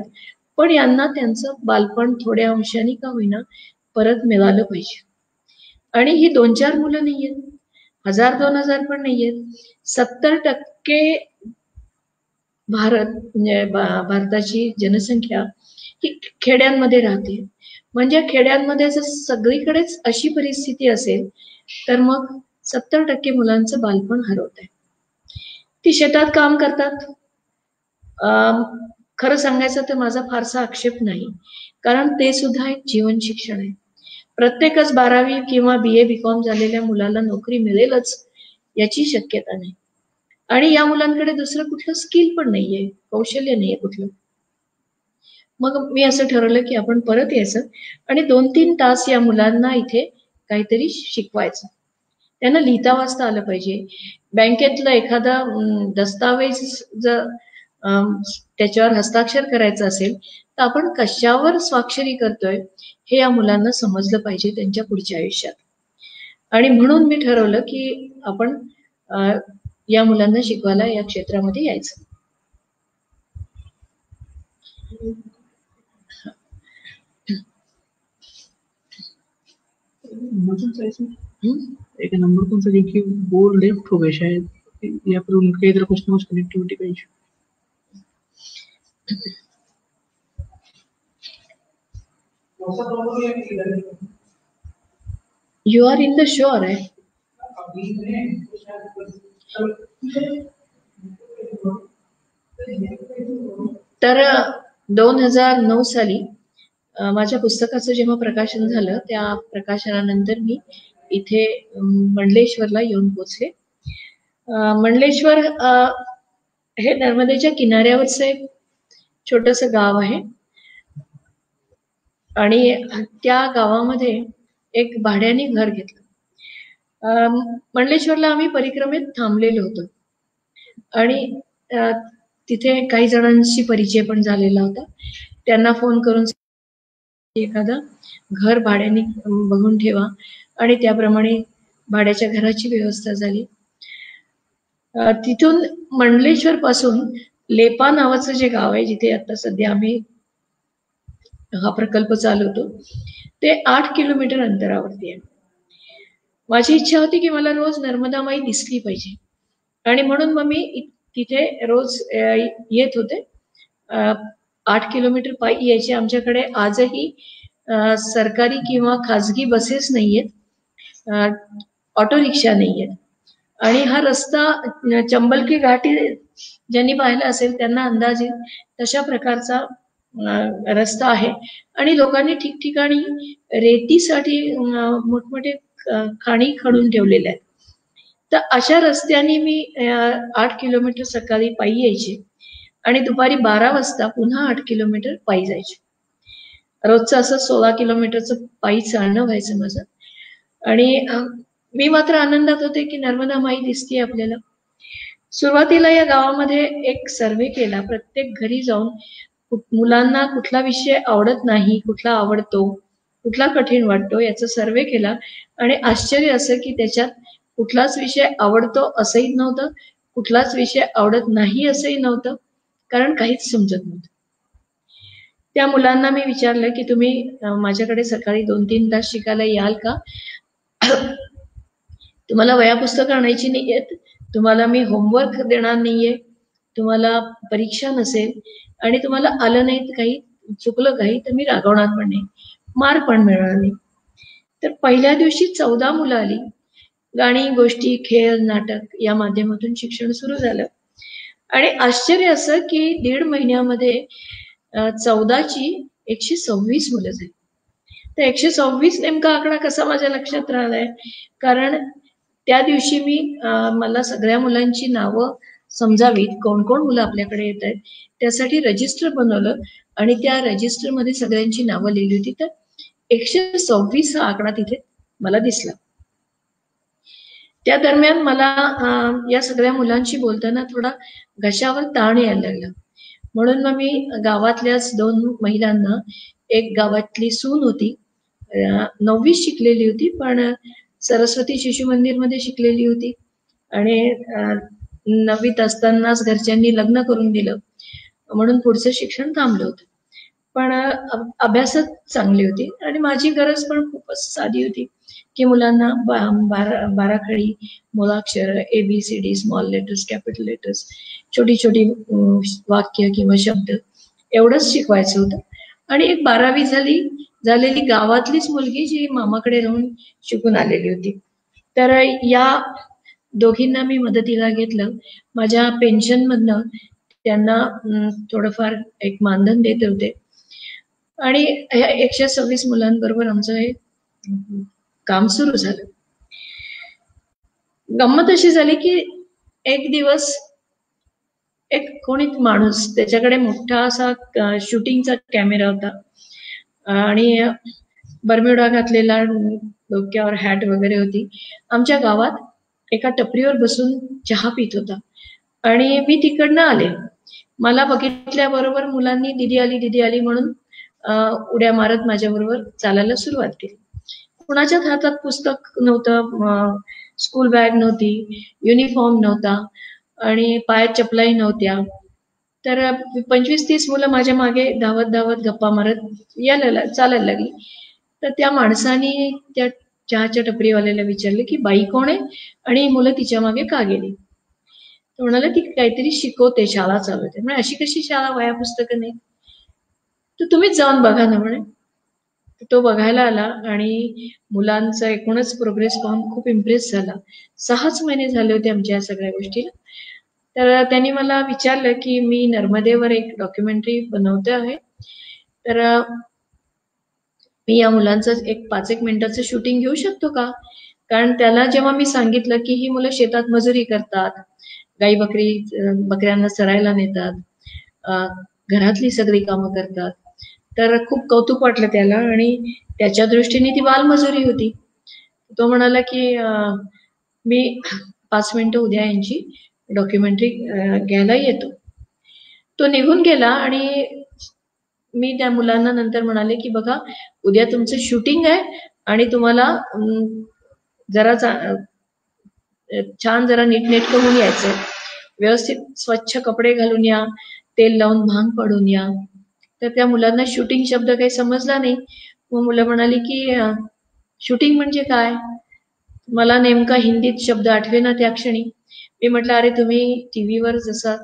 पण यांना त्यांचं बालपण थोड्या अंशाने का होईना परत मिळालं पाहिजे. आणि ही दोन चार मुलं नाही आहेत हजार दोन हजार पण नाहीयेत. सत्तर टक्के भारत म्हणजे भारताची जनसंख्या ही खेड्यांमध्ये राहते. म्हणजे खेड्यांमध्ये जर सगळीकडेच अशी परिस्थिती असेल तर मग सत्तर टक्के मुलांचं बालपण हरवत आहे ती शेतात काम करतात. खरं सांगायचं तर माझा फारसा आक्षेप नाही. कारण ते सुद्धा एक जीवन शिक्षण आहे. प्रत्येकच बारावी किंवा बी ए बी कॉम झालेल्या मुलाला नोकरी मिळेलच याची शक्यता नाही. आणि या मुलांकडे दुसरं कुठलं स्किल पण नाहीये कौशल्य नाहीये कुठलं. मग मी असं ठरवलं की आपण परत यायचं आणि दोन तीन तास या मुलांना इथे काहीतरी शिकवायचं. त्यांना लिहिता वाचता आलं पाहिजे. बँकेतलं एखादा दस्तावेज जर त्याच्यावर हस्ताक्षर करायचं असेल तर आपण कशावर स्वाक्षरी करतोय हे या मुलांना समजलं पाहिजे त्यांच्या पुढच्या आयुष्यात. आणि म्हणून मी ठरवलं की आपण या मुलांना शिकवायला या क्षेत्रामध्ये यायचं. एक नंबर कौन सा देखिए वो लेफ्ट हो गए शायद या फिर उनके इधर कुछ ना कुछ कनेक्टिविटी का issue you are in the shore है तर दोन हजार नऊ साली माझ्या पुस्तकाचं जेव्हा प्रकाशन झालं त्या प्रकाशनानंतर मी इथे मंडलेश्वरला येऊन पोचले मंडलेश्वर हे नर्मदेच्या किनाऱ्यावरचं एक छोटस गाव आहे. आणि त्या गावामध्ये एक भाड्याने घर घेतलं. मंडलेश्वरला आम्ही परिक्रमेत थांबलेलो होतो. आणि तिथे काही जणांशी परिचय पण झालेला होता. त्यांना फोन करून एखादा घर भाड्याने बघून ठेवा. आणि त्याप्रमाणे भाड्याच्या घराची व्यवस्था झाली. तिथून मंडलेश्वर पासून लेपा नावाचं जे गाव आहे जिथे आता सध्या आम्ही हा प्रकल्प चालवतो ते आठ किलोमीटर अंतरावरती आहे. माझी इच्छा होती की मला रोज नर्मदा माई दिसली पाहिजे. आणि म्हणून मग मी तिथे रोज येत होते. आठ किलोमीटर पायी यायचे. आमच्याकडे आजही सरकारी किंवा खाजगी बसेस नाही आहेत ऑटो रिक्षा आहेत आणि हा रस्ता चंबलकी घाटी ज्यांनी पाहिलं असेल त्यांना अंदाजे तशा प्रकारचा रस्ता आहे. आणि लोकांनी ठिकठिकाणी रेतीसाठी मोठमोठे खाणी खडून ठेवलेले आहेत. तर अशा रस्त्याने मी आठ किलोमीटर सकाळी पायी यायचे. आणि दुपारी बारा वाजता पुन्हा आठ किलोमीटर पायी जायचे. रोजचं असं सोळा किलोमीटरचं पायी चालणं व्हायचं माझं. आणि मी मात्र आनंदात होते की नर्मदा माई दिसते आपल्याला. सुरुवातीला या गावामध्ये एक सर्वे केला. प्रत्येक घरी जाऊन मुलांना कुठला विषय आवडत नाही कुठला आवडतो कुठला कठीण वाटतो याचा सर्वे केला. आणि आश्चर्य असं की त्याच्यात कुठलाच विषय आवडतो असंही नव्हतं कुठलाच विषय आवडत नाही असंही नव्हतं कारण काहीच समजत नव्हतं. त्या मुलांना मी विचारलं की तुम्ही माझ्याकडे सकाळी दोन तीन तास शिकायला याल का? तुम्हाला वया पुस्तकं आणायची नाही येत तुम्हाला मी होमवर्क देणार नाहीये तुम्हाला परीक्षा नसेल आणि तुम्हाला आलं नाही काही चुकलं काही तर मी रागवणार पण नाही. मार पण मिळणार नाही. तर पहिल्या दिवशी चौदा मुलं आली. गाणी गोष्टी खेळ नाटक या माध्यमातून शिक्षण सुरू झालं. आणि आश्चर्य असं की दीड महिन्यामध्ये चौदाची एकशे सव्वीस मुलं झाली. तर एकशे सव्वीस नेमका आकडा कसा माझ्या लक्षात राहिलाय? कारण त्या दिवशी मी मला सगळ्या मुलांची नावं समजावीत. कोण कोण मुलं आपल्याकडे येत आहेत त्यासाठी रजिस्टर बनवलं आणि त्या रजिस्टरमध्ये सगळ्यांची नावं लिहिली होती. तर एकशे सव्वीस हा आकडा तिथे मला दिसला. त्या दरम्यान मला या सगळ्या मुलांशी बोलताना थोडा घशावर ताण यायला लागला. म्हणून मग मी गावातल्याच दोन महिलांना एक गावातली सून होती नववी शिकलेली होती. पण सरस्वती शिशु मंदिरमध्ये शिकलेली होती. आणि नववीत असतानाच घरच्यांनी लग्न करून दिलं. म्हणून पुढचं शिक्षण थांबलं होतं. पण अभ्यासात चांगली होती. आणि माझी गरज पण खूपच साधी होती. की मुलांना बारा बाराखडी मुलाक्षर A B C D small letters capital letters छोटी छोटी वाक्य किंवा शब्द एवढंच शिकवायचं होतं. आणि एक बारावी झाली झालेली गावातलीच मुलगी जी मामाकडे राहून शिकून आलेली होती. तर या दोघींना मी मदतीला घेतलं. माझ्या पेन्शन मधनं त्यांना थोडंफार एक मानधन देत होते. आणि एकशे सव्वीस मुलांबरोबर आमचं हे काम सुरू झालं. गंमत अशी झाली की एक दिवस एक कोणी माणूस त्याच्याकडे मोठा असा शूटिंगचा कॅमेरा होता. आणि बर्म्युडा घातलेला डोक्यावर हॅट वगैरे होती. आमच्या गावात एका टपरीवर बसून चहा पित होता. आणि मी तिकडनं आले. मला बघितल्याबरोबर मुलांनी दिदी आली दिदी आली म्हणून उड्या मारत माझ्याबरोबर चालायला सुरुवात केली. कुणाच्याच हातात पुस्तक नव्हतं स्कूल बॅग नव्हती युनिफॉर्म नव्हता आणि पायात चपलाही नव्हत्या. तर पंचवीस तीस मुलं माझ्या मागे धावत धावत गप्पा मारत यायला चालायला लागली. तर त्या माणसाने त्या चहाच्या टपरीवाल्याला विचारले की बाई कोण आहे? आणि मुलं तिच्यामागे का गेली? म्हणाला ती काहीतरी शिकवते शाळा चालवते. म्हणजे अशी कशी शाळा वया पुस्तकं नाही तर तुम्हीच जाऊन बघा ना म्हणे. तो बघायला आला आणि मुलांचा एकूणच प्रोग्रेस पाहून खूप इम्प्रेस झाला. सहाच महिने झाले होते आमच्या या सगळ्या गोष्टीला. तर त्यांनी मला विचारलं की मी नर्मदेवर एक डॉक्युमेंटरी बनवते आहे. तर मी या मुलांचं एक पाच एक मिनिटाचं शूटिंग घेऊ शकतो का? कारण त्याला जेव्हा मी सांगितलं की ही मुलं शेतात मजुरी करतात गाई बकरी बकऱ्यांना चरायला नेतात घरातली सगळी कामं करतात तर खूप कौतुक वाटलं त्याला आणि त्याच्या दृष्टीने ती बालमजुरी होती. तो म्हणाला की मी पाच मिनिटं उद्या यांची डॉक्युमेंटरी घ्यायला येतो. तो निघून गेला आणि मी त्या मुलांना नंतर म्हणाले की बघा उद्या तुमचं शूटिंग आहे आणि तुम्हाला जरा छान जरा नीटनेटकं होऊन यायचंय. व्यवस्थित स्वच्छ कपडे घालून या तेल लावून भांग पडून या. तर त्या मुलांना शूटिंग शब्द काही समजला नाही. मग मुलं म्हणाली की शूटिंग म्हणजे काय? मला नेमका हिंदीत शब्द आठवे ना त्या क्षणी. मी म्हटलं अरे तुम्ही टीव्हीवर जसा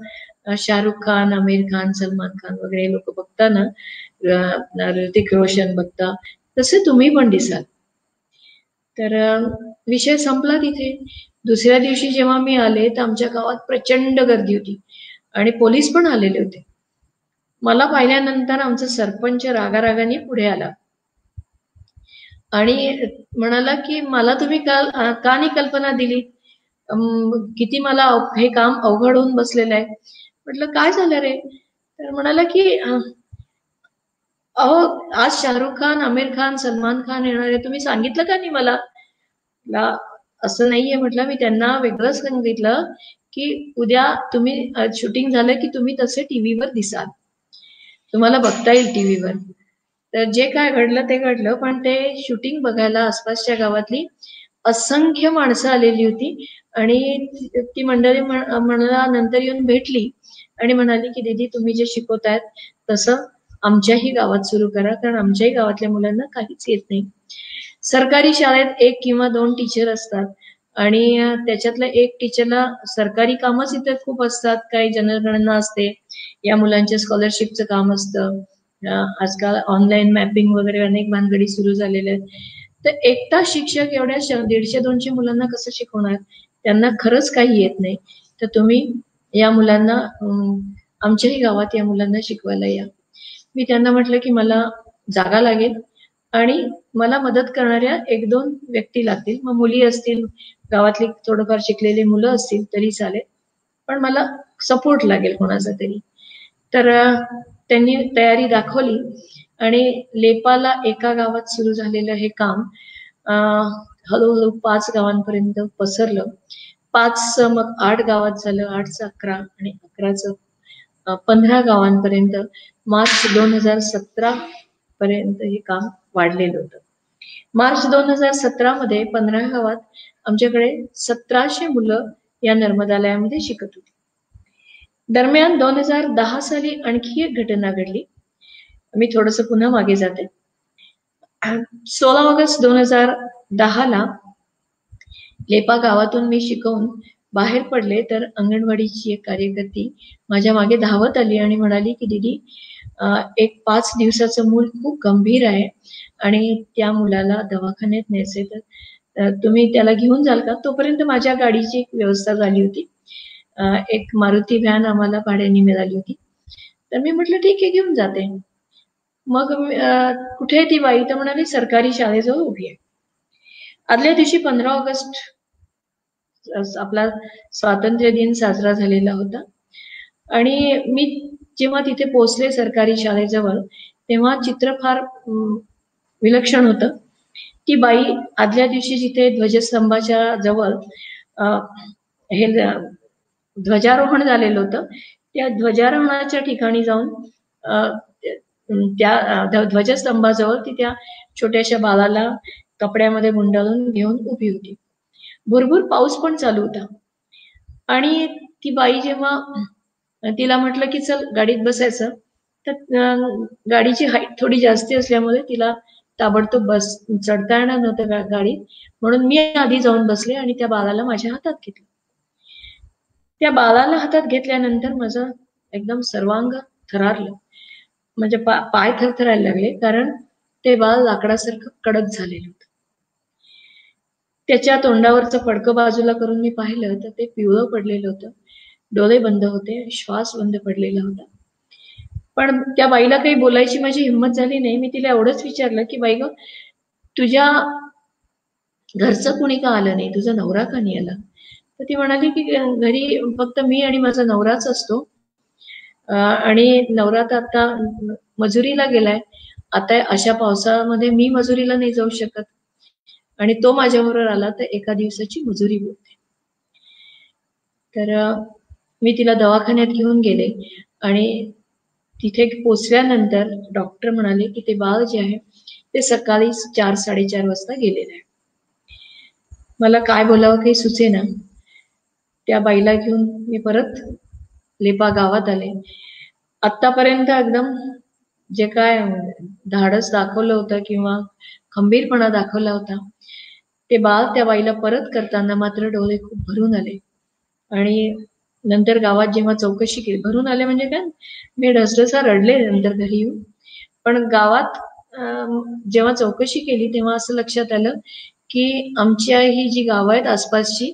शाहरुख खान आमिर खान सलमान खान वगैरे लोक बघता ना ऋतिक रोशन बघता तसे तुम्ही पण दिसाल. तर विषय संपला तिथे. दुसऱ्या दिवशी जेव्हा मी आले तर आमच्या गावात प्रचंड गर्दी होती आणि पोलीस पण आलेले होते. मला पाहिल्यानंतर आमचा सरपंच रागारागाने पुढे आला. आणि म्हणाला की मला तुम्ही काल का नाही कल्पना दिली? किती मला हे काम अवघड होऊन बसलेलं आहे. म्हटलं काय झालं रे? तर म्हणाला की अहो आज शाहरुख खान आमिर खान सलमान खान येणार आहे तुम्ही सांगितलं का नाही मला? असं नाहीये. म्हटलं मी त्यांना वेगळं सांगितलं की उद्या तुम्ही शूटिंग झालं की तुम्ही तसे टीव्हीवर दिसाल. तुम्हाला बघता येईल टीव्हीवर. तर जे काय घडलं ते घडलं पण ते शूटिंग बघायला आसपासच्या गावातली असंख्य माणसं आलेली होती. आणि ती- मंडळी म्हणाला नंतर येऊन भेटली आणि म्हणाली की दीदी तुम्ही जे शिकवतायत तसं आमच्याही गावात सुरू करा कारण आमच्याही गावातल्या मुलांना काहीच येत नाही. सरकारी शाळेत एक किंवा दोन टीचर असतात आणि त्याच्यातल्या एक टीचरला सरकारी कामच इथे खूप असतात काही जनगणना असते या मुलांच्या स्कॉलरशिपचं काम असतं. आजकाल ऑनलाईन मॅपिंग वगैरे अनेक भानगडी सुरू झालेल्या आहेत. तर एकटा शिक्षक एवढ्या दीडशे दोनशे मुलांना कसं शिकवणार? त्यांना खरंच काही येत नाही. तर तुम्ही या मुलांना आमच्याही गावात या मुलांना शिकवायला या. मी त्यांना म्हटलं की मला जागा लागेल आणि मला मदत करणाऱ्या एक दोन व्यक्ती लागतील. मग मुली असतील गावातली थोडंफार शिकलेली मुलं असतील तरी चालेल. पण मला सपोर्ट लागेल कोणाचा तरी. तर त्यांनी तयारी दाखवली आणि लेपाला एका गावात सुरू झालेलं हे काम हळूहळू पाच गावांपर्यंत पसरलं. पाच मग आठ गावात झालं आठचं अकरा आणि अकराचं पंधरा गावांपर्यंत मार्च दोन हजार सतरा पर्यंत हे काम वाढलेलं होतं. मार्च दोन हजार सतरा मध्ये पंधरा गावात आमच्याकडे सतराशे मुलं या नर्मदालयामध्ये शिकत होती. दरम्यान दोन हजार दहा साली आणखी एक घटना घडली. मी थोडस पुन्हा मागे जाते. सोळा ऑगस्ट दोन हजार दहा ला लेपा गावातून मी शिकवून बाहेर पडले तर अंगणवाडीची एक कार्यकर्ती माझ्या मागे धावत आली आणि म्हणाली की दीदी एक पाच दिवसाचं मूल खूप गंभीर आहे आणि त्या मुलाला दवाखान्यात न्यायचे तर तुम्ही त्याला घेऊन जाल का? तोपर्यंत माझ्या गाडीची एक व्यवस्था झाली होती. एक मारुती व्हॅन आम्हाला भाड्याने मिळाली होती. तर मी म्हटलं ठीक आहे घेऊन जाते. मग कुठे आहे ती बाई? तर म्हणाली सरकारी शाळेजवळ उभी आहे. आदल्या दिवशी पंधरा ऑगस्ट आपला स्वातंत्र्य दिन साजरा झालेला होता. आणि मी जेव्हा तिथे पोहोचले सरकारी शाळेजवळ तेव्हा चित्र फार विलक्षण होतं. ती बाई आदल्या दिवशी जिथे ध्वजस्तंभाच्या जवळ हे ध्वजारोहण झालेलं होतं त्या ध्वजारोहणाच्या ठिकाणी जाऊन अं, त्या ध्वजस्तंभाजवळ ती त्या छोट्याशा बाळाला कपड्यामध्ये गुंडाळून घेऊन उभी होती. भुरभुर पाऊस पण चालू होता. आणि ती बाई जेव्हा तिला म्हटलं की चल गाडीत बसायचं. तर गाडीची हाईट थोडी जास्ती असल्यामुळे तिला ताबडतोब बस चढता येणार नव्हतं गाडीत. म्हणून मी आधी जाऊन बसले आणि त्या बाळाला माझ्या हातात घेतलं. त्या बाळाला हातात घेतल्यानंतर माझं एकदम सर्वांग थरारलं. म्हणजे पा- पाय थरथरायला लागले कारण ते बाळ लाकडासारखं कडक झालेलं होतं. त्याच्या तोंडावरचं फडकं बाजूला करून मी पाहिलं तर ते पिवळं पडलेलं होतं. डोळे बंद होते श्वास बंद पडलेला होता. पण त्या बाईला काही बोलायची माझी हिंमत झाली नाही. मी तिला एवढंच विचारलं की बाई ग तुझ्या घरचं कुणी का आलं नाही? तुझा नवरा का नाही आला? तर ती म्हणाली की घरी फक्त मी आणि माझा नवराच असतो. आणि नवरा तर आता मजुरीला गेलाय. आता अशा पावसामध्ये मी मजुरीला नाही जाऊ शकत. आणि तो माझ्याबरोबर आला तर एका दिवसाची मजुरी बोलते तर मी तिला दवाखान्यात घेऊन गेले आणि तिथे पोचल्यानंतर डॉक्टर म्हणाले की ते बाळ जे आहे ते सकाळी चार साडेचार वाजता गेलेलं आहे. मला काय बोलावं काही सुचेना त्या बाईला घेऊन मी परत लेपा गावात आले. आतापर्यंत एकदम जे काय धाडस दाखवलं होतं किंवा खंबीरपणा दाखवला होता. ते बाळ त्या बाईला परत करताना मात्र डोळे खूप भरून आले. आणि नंतर गावात जेव्हा चौकशी केली भरून आले म्हणजे काय? मी ढसढसा रडले नंतर घरी येऊन. पण गावात जेव्हा चौकशी केली तेव्हा असं लक्षात आलं की आमच्या ही जी गावं आहेत आसपासची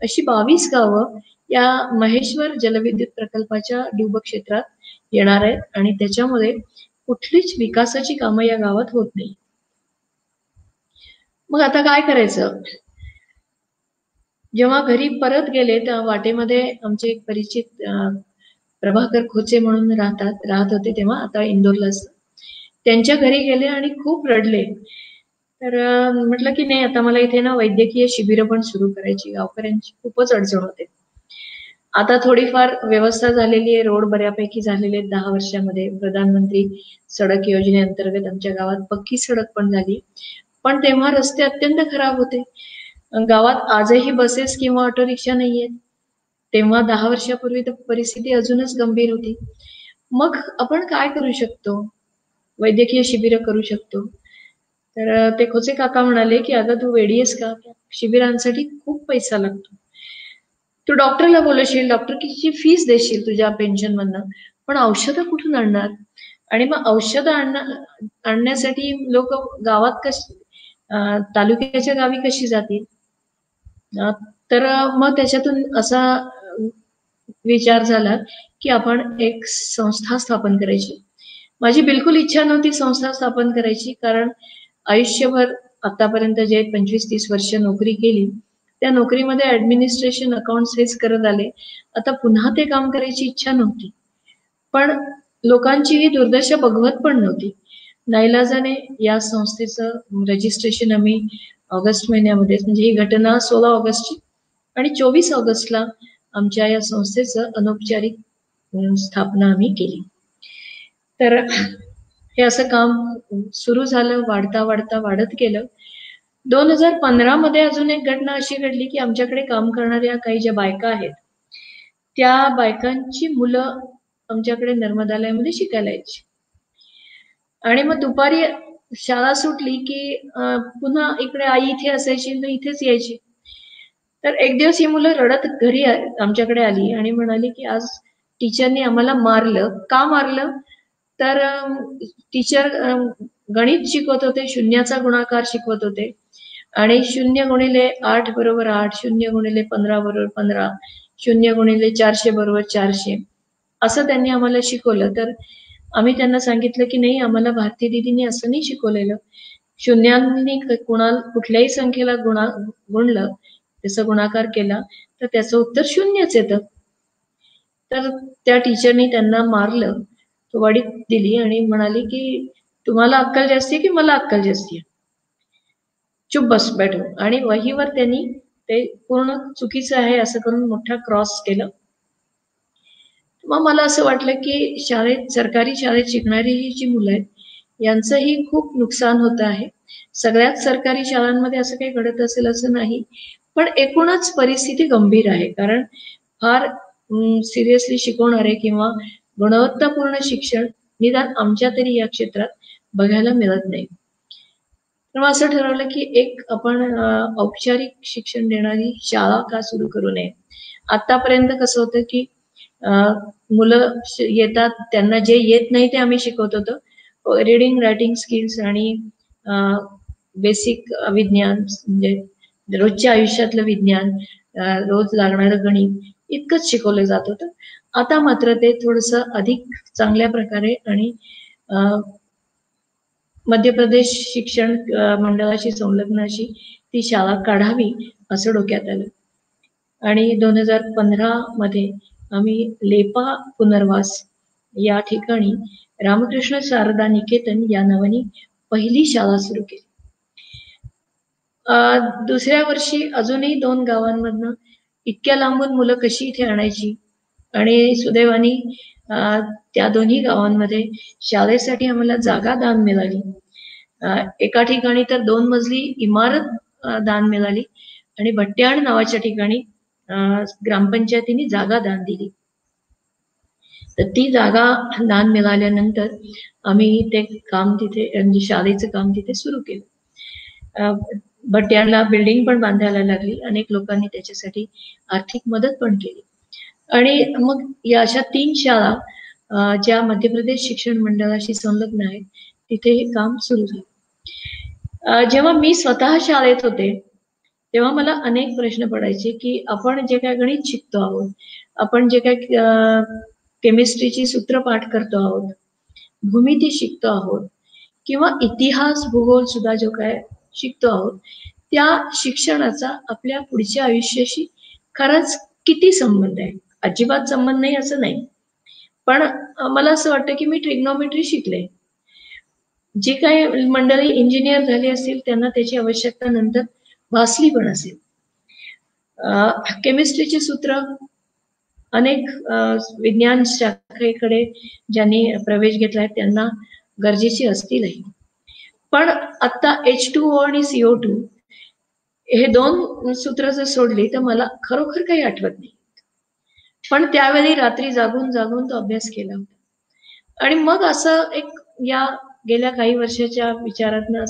अशी बावीस गावं या महेश्वर जलविद्युत प्रकल्पाच्या डुब क्षेत्रात येणार आहेत. आणि त्याच्यामुळे कुठलीच विकासाची कामं या गावात होत नाही. मग आता काय करायचं? जेव्हा घरी परत गेले तेव्हा वाटेमध्ये आमचे एक परिचित प्रभाकर खोचे म्हणून राहतात राहत होते तेव्हा आता इंदोरला त्यांच्या घरी गेले आणि खूप रडले. तर म्हटलं की नाही आता मला इथे ना वैद्यकीय शिबिरं पण सुरू करायची गावकऱ्यांची खूपच अडचण होते. आता थोडीफार व्यवस्था झालेली आहे रोड बऱ्यापैकी झालेले आहेत दहा वर्षामध्ये. प्रधानमंत्री सडक योजनेअंतर्गत आमच्या गावात पक्की सडक पण झाली. पण तेव्हा रस्ते अत्यंत खराब होते. गावात आजही बसेस किंवा ऑटो रिक्षा नाहीयेत. तेव्हा दहा वर्षापूर्वी तर परिस्थिती अजूनच गंभीर होती. मग आपण काय करू शकतो? वैद्यकीय शिबिर करू शकतो. तर ते खोचे काका म्हणाले की आता तू वेडी आहेस का? शिबिरांसाठी खूप पैसा लागतो. तू डॉक्टरला बोलशील डॉक्टर किती फीस देशील तुझ्या पेन्शन मधनं. पण औषधं कुठून आणणार? आणि मग औषधं आणण्यासाठी लोक गावात कश तालुक्याच्या गावी कशी जातील? तर मग त्याच्यातून असा विचार झाला की आपण एक संस्था स्थापन करायची. माझी बिलकुल इच्छा नव्हती संस्था स्थापन करायची कारण आयुष्यभर आतापर्यंत जे पंचवीस तीस वर्ष नोकरी केली त्या नोकरीमध्ये ऍडमिनिस्ट्रेशन अकाउंट हेच करत आले. आता पुन्हा ते काम करायची इच्छा नव्हती. पण लोकांची ही दुर्दशा बघवत पण नव्हती. नाईलाजाने या संस्थेचं रजिस्ट्रेशन आम्ही ऑगस्ट महिन्यामध्ये म्हणजे ही घटना सोळा ऑगस्टची आणि चोवीस ऑगस्टला आमच्या या संस्थेचं अनौपचारिक स्थापना आम्ही केली. तर हे असं काम सुरू झालं वाढता वाढता वाढत गेलं. दोन हजार पंधरा मध्ये अजून एक घटना अशी घडली की आमच्याकडे काम करणाऱ्या काही ज्या बायका आहेत त्या बायकांची मुलं आमच्याकडे नर्मदालयामध्ये शिकायला यायची. आणि मग दुपारी शाळा सुटली की पुन्हा इकडे आई इथे असायची तर इथेच यायची. तर एक दिवस ही मुलं रडत घरी आमच्याकडे आली आणि म्हणाली की आज टीचरनी आम्हाला मारलं. का मारलं? तर टीचर गणित शिकवत होते शून्याचा गुणाकार शिकवत होते. आणि शून्य गुणिले आठ बरोबर आठ शून्य गुणिले पंधरा बरोबर पंधरा शून्य गुणिले चारशे बरोबर चारशे असं त्यांनी आम्हाला शिकवलं. तर आम्ही त्यांना सांगितलं की नाही आम्हाला भारती दिदीने असं नाही शिकवलेलं. शून्यांनी कुणाल कुठल्याही संख्येला गुणा गुणलं त्याचा गुणाकार केला तर त्याचं उत्तर शून्यच येतं. तर त्या टीचरनी त्यांना मारलं तो वाडीत दिली आणि म्हणाली की तुम्हाला अक्कल जास्ती की मला अक्कल जास्ती चुप बस बैठो आणि वहीवर त्यांनी ते पूर्ण चुकीचं आहे असं करून मोठा क्रॉस केलं. मग मला असं वाटलं की शाळेत सरकारी शाळेत शिकणारी ही जी मुलं आहेत यांचंही खूप नुकसान होत आहे. सगळ्याच सरकारी शाळांमध्ये असं काही घडत असेल असं नाही पण एकूणच परिस्थिती गंभीर आहे. कारण फार सिरियसली शिकवणारे किंवा गुणवत्तापूर्ण शिक्षण निदान आमच्या तरी या क्षेत्रात बघायला मिळत नाही. तर मग असं ठरवलं की एक आपण औपचारिक शिक्षण देणारी शाळा का सुरू करू नये? आतापर्यंत कसं होतं की मुलं येतात त्यांना जे येत नाही ते आम्ही शिकवत होतो. रिडिंग रायटिंग स्किल्स आणि बेसिक विज्ञान म्हणजे रोजच्या आयुष्यातलं विज्ञान रोज लागणारं गणित इतकंच शिकवलं जात होतं. आता मात्र ते थोडस अधिक चांगल्या प्रकारे आणि मध्य प्रदेश शिक्षण मंडळाशी संलग्न अशी ती शाळा काढावी असं डोक्यात आलं. आणि दोन हजार पंधरा मध्ये आम्ही लेपा पुनर्वास या ठिकाणी रामकृष्ण शारदा निकेतन या नावाने पहिली शाळा सुरू केली. दुसऱ्या वर्षी अजूनही दोन गावांमधनं इतक्या लांबून मुलं कशी इथे आणायची आणि सुदैवानी त्या दोन्ही गावांमध्ये शाळेसाठी आम्हाला जागा दान मिळाली. एका ठिकाणी तर दोन मजली इमारत दान मिळाली आणि भट्ट्याण नावाच्या ठिकाणी ग्रामपंचायतीने जागा दान दिली. तर ती जागा दान मिळाल्यानंतर आम्ही ते काम तिथे म्हणजे शाळेचं काम तिथे सुरू केलं. भट्ट्याला बिल्डिंग पण बांधायला लागली. अनेक लोकांनी त्याच्यासाठी आर्थिक मदत पण केली. आणि मग या अशा तीन शाळा ज्या मध्य प्रदेश शिक्षण मंडळाशी संलग्न आहेत तिथे हे काम सुरू झालं. जेव्हा मी स्वतः शाळेत होते तेव्हा मला अनेक प्रश्न पडायचे की आपण जे काय गणित शिकतो आहोत आपण जे काय केमिस्ट्रीची सूत्र पाठ करतो आहोत भूमिती शिकतो आहोत किंवा इतिहास भूगोल सुद्धा जो काय शिकतो आहोत त्या शिक्षणाचा आपल्या पुढच्या आयुष्याशी खरंच किती संबंध आहे? अजिबात संबंध नाही असं नाही. पण मला असं वाटतं की मी ट्रिग्नॉमेट्री शिकले. जे काही मंडळी इंजिनियर झाले असतील त्यांना त्याची आवश्यकता नंतर वाचली पण असेल. केमिस्ट्रीची सूत्र अनेक विज्ञान शाखेकडे ज्यांनी प्रवेश घेतलाय त्यांना गरजेची असतीलही. पण आता एच टू ओ आणि सीओ टू हे दोन सूत्र जर सोडली तर मला खरोखर काही आठवत नाही. पण त्यावेळी रात्री जागून जागून तो अभ्यास केला होता. आणि मग असं एक या गेल्या काही वर्षाच्या विचारातनं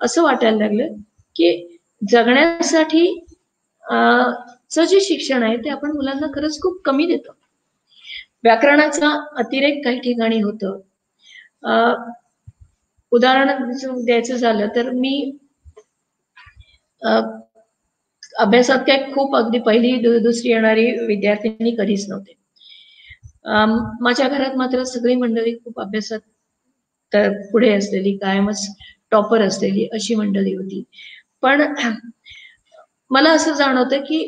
असं वाटायला लागलं की जगण्यासाठी च जे शिक्षण आहे ते आपण मुलांना खरंच खूप कमी देतो. व्याकरणाचा अतिरेक काही ठिकाणी होतं. उदाहरण द्यायचं झालं तर मी अभ्यासात काय खूप अगदी पहिली दुसरी येणारी विद्यार्थिनी कधीच नव्हते. माझ्या घरात मात्र सगळी मंडळी खूप अभ्यासात तर पुढे असलेली कायमच टॉपर असलेली अशी मंडळी होती. पण मला असं जाणवतं की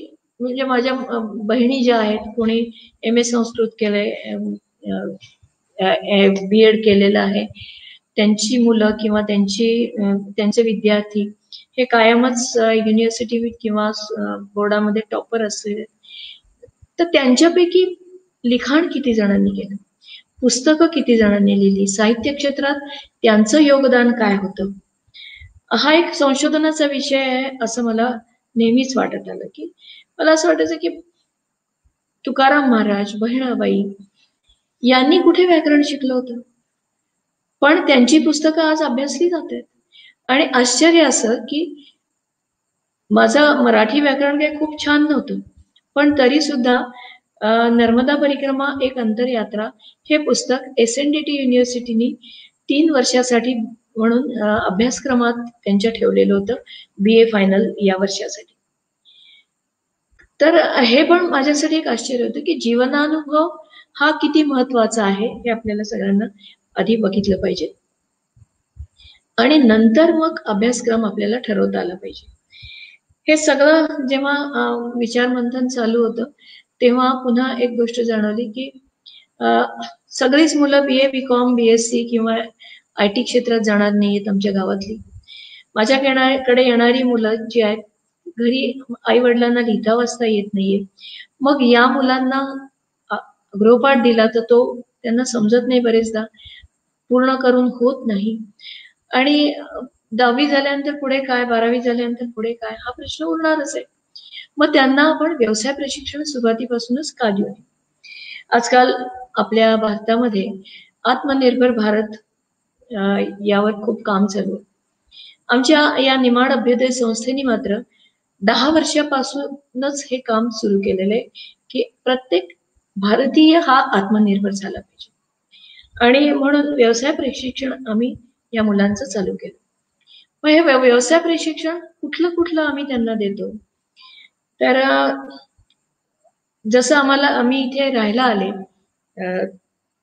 म्हणजे माझ्या बहिणी ज्या आहेत कोणी एम ए संस्कृत केलंय बी एड केलेलं आहे त्यांची मुलं किंवा त्यांची त्यांचे विद्यार्थी हे कायमच युनिव्हर्सिटी किंवा बोर्डामध्ये टॉपर असले. तर त्यांच्यापैकी लिखाण किती जणांनी केलं? पुस्तकं किती जणांनी लिहिली? साहित्य क्षेत्रात त्यांचं योगदान काय होतं? हा एक संशोधनाचा विषय आहे असं मला नेहमीच वाटत आलं की मला असं वाटायचं की तुकाराम महाराज बहिणाबाई यांनी कुठे व्याकरण शिकलं होतं? पण त्यांची पुस्तकं आज अभ्यासली जात आहेत आणि आश्चर्य असं की माझं मराठी व्याकरण काही खूप छान नव्हतं. पण तरी सुद्धा नर्मदा परिक्रमा एक अंतरयात्रा हे पुस्तक एस एन डी टी युनिव्हर्सिटीनी तीन वर्षासाठी म्हणून अभ्यासक्रमात त्यांच्या ठेवलेलं होतं बी ए फायनल या वर्षासाठी. तर हे पण माझ्यासाठी एक आश्चर्य होतं की जीवनानुभव हा किती महत्त्वाचा आहे हे आपल्याला सगळ्यांना आधी बघितलं पाहिजे. आणि नंतर मग अभ्यासक्रम आपल्याला ठरवता आला पाहिजे. हे सगळं जेव्हा विचारमंथन चालू होतं तेव्हा पुन्हा एक गोष्ट जाणवली की सगळीच मुलं B A B com B S C किंवा आय टी क्षेत्रात जाणार नाहीयेत आमच्या गावातली. माझ्याकडे येणारी मुलं जी आहेत घरी आई वडिलांना लिहिता वाचता येत नाहीये. मग या मुलांना गृहपाठ दिला तर तो त्यांना समजत नाही बरेचदा. पूर्ण करून होत नाही. आणि दहावी झाल्यानंतर पुढे काय बारावी झाल्यानंतर पुढे काय हा प्रश्न उरणारच आहे. मग त्यांना आपण व्यवसाय प्रशिक्षण सुरुवातीपासूनच का देऊ? आजकाल आपल्या भारतामध्ये आत्मनिर्भर भारत यावर खूप काम चालू आहे. आमच्या या निमाड अभ्युदय संस्थेने मात्र दहा वर्षापासूनच हे काम सुरू केलेलं आहे की प्रत्येक भारतीय हा आत्मनिर्भर झाला पाहिजे. आणि म्हणून व्यवसाय प्रशिक्षण आम्ही या मुलांचं चालू केलं. मग हे व्यवसाय प्रशिक्षण कुठलं कुठलं आम्ही त्यांना देतो? तर जसं आम्हाला आम्ही इथे राहायला आले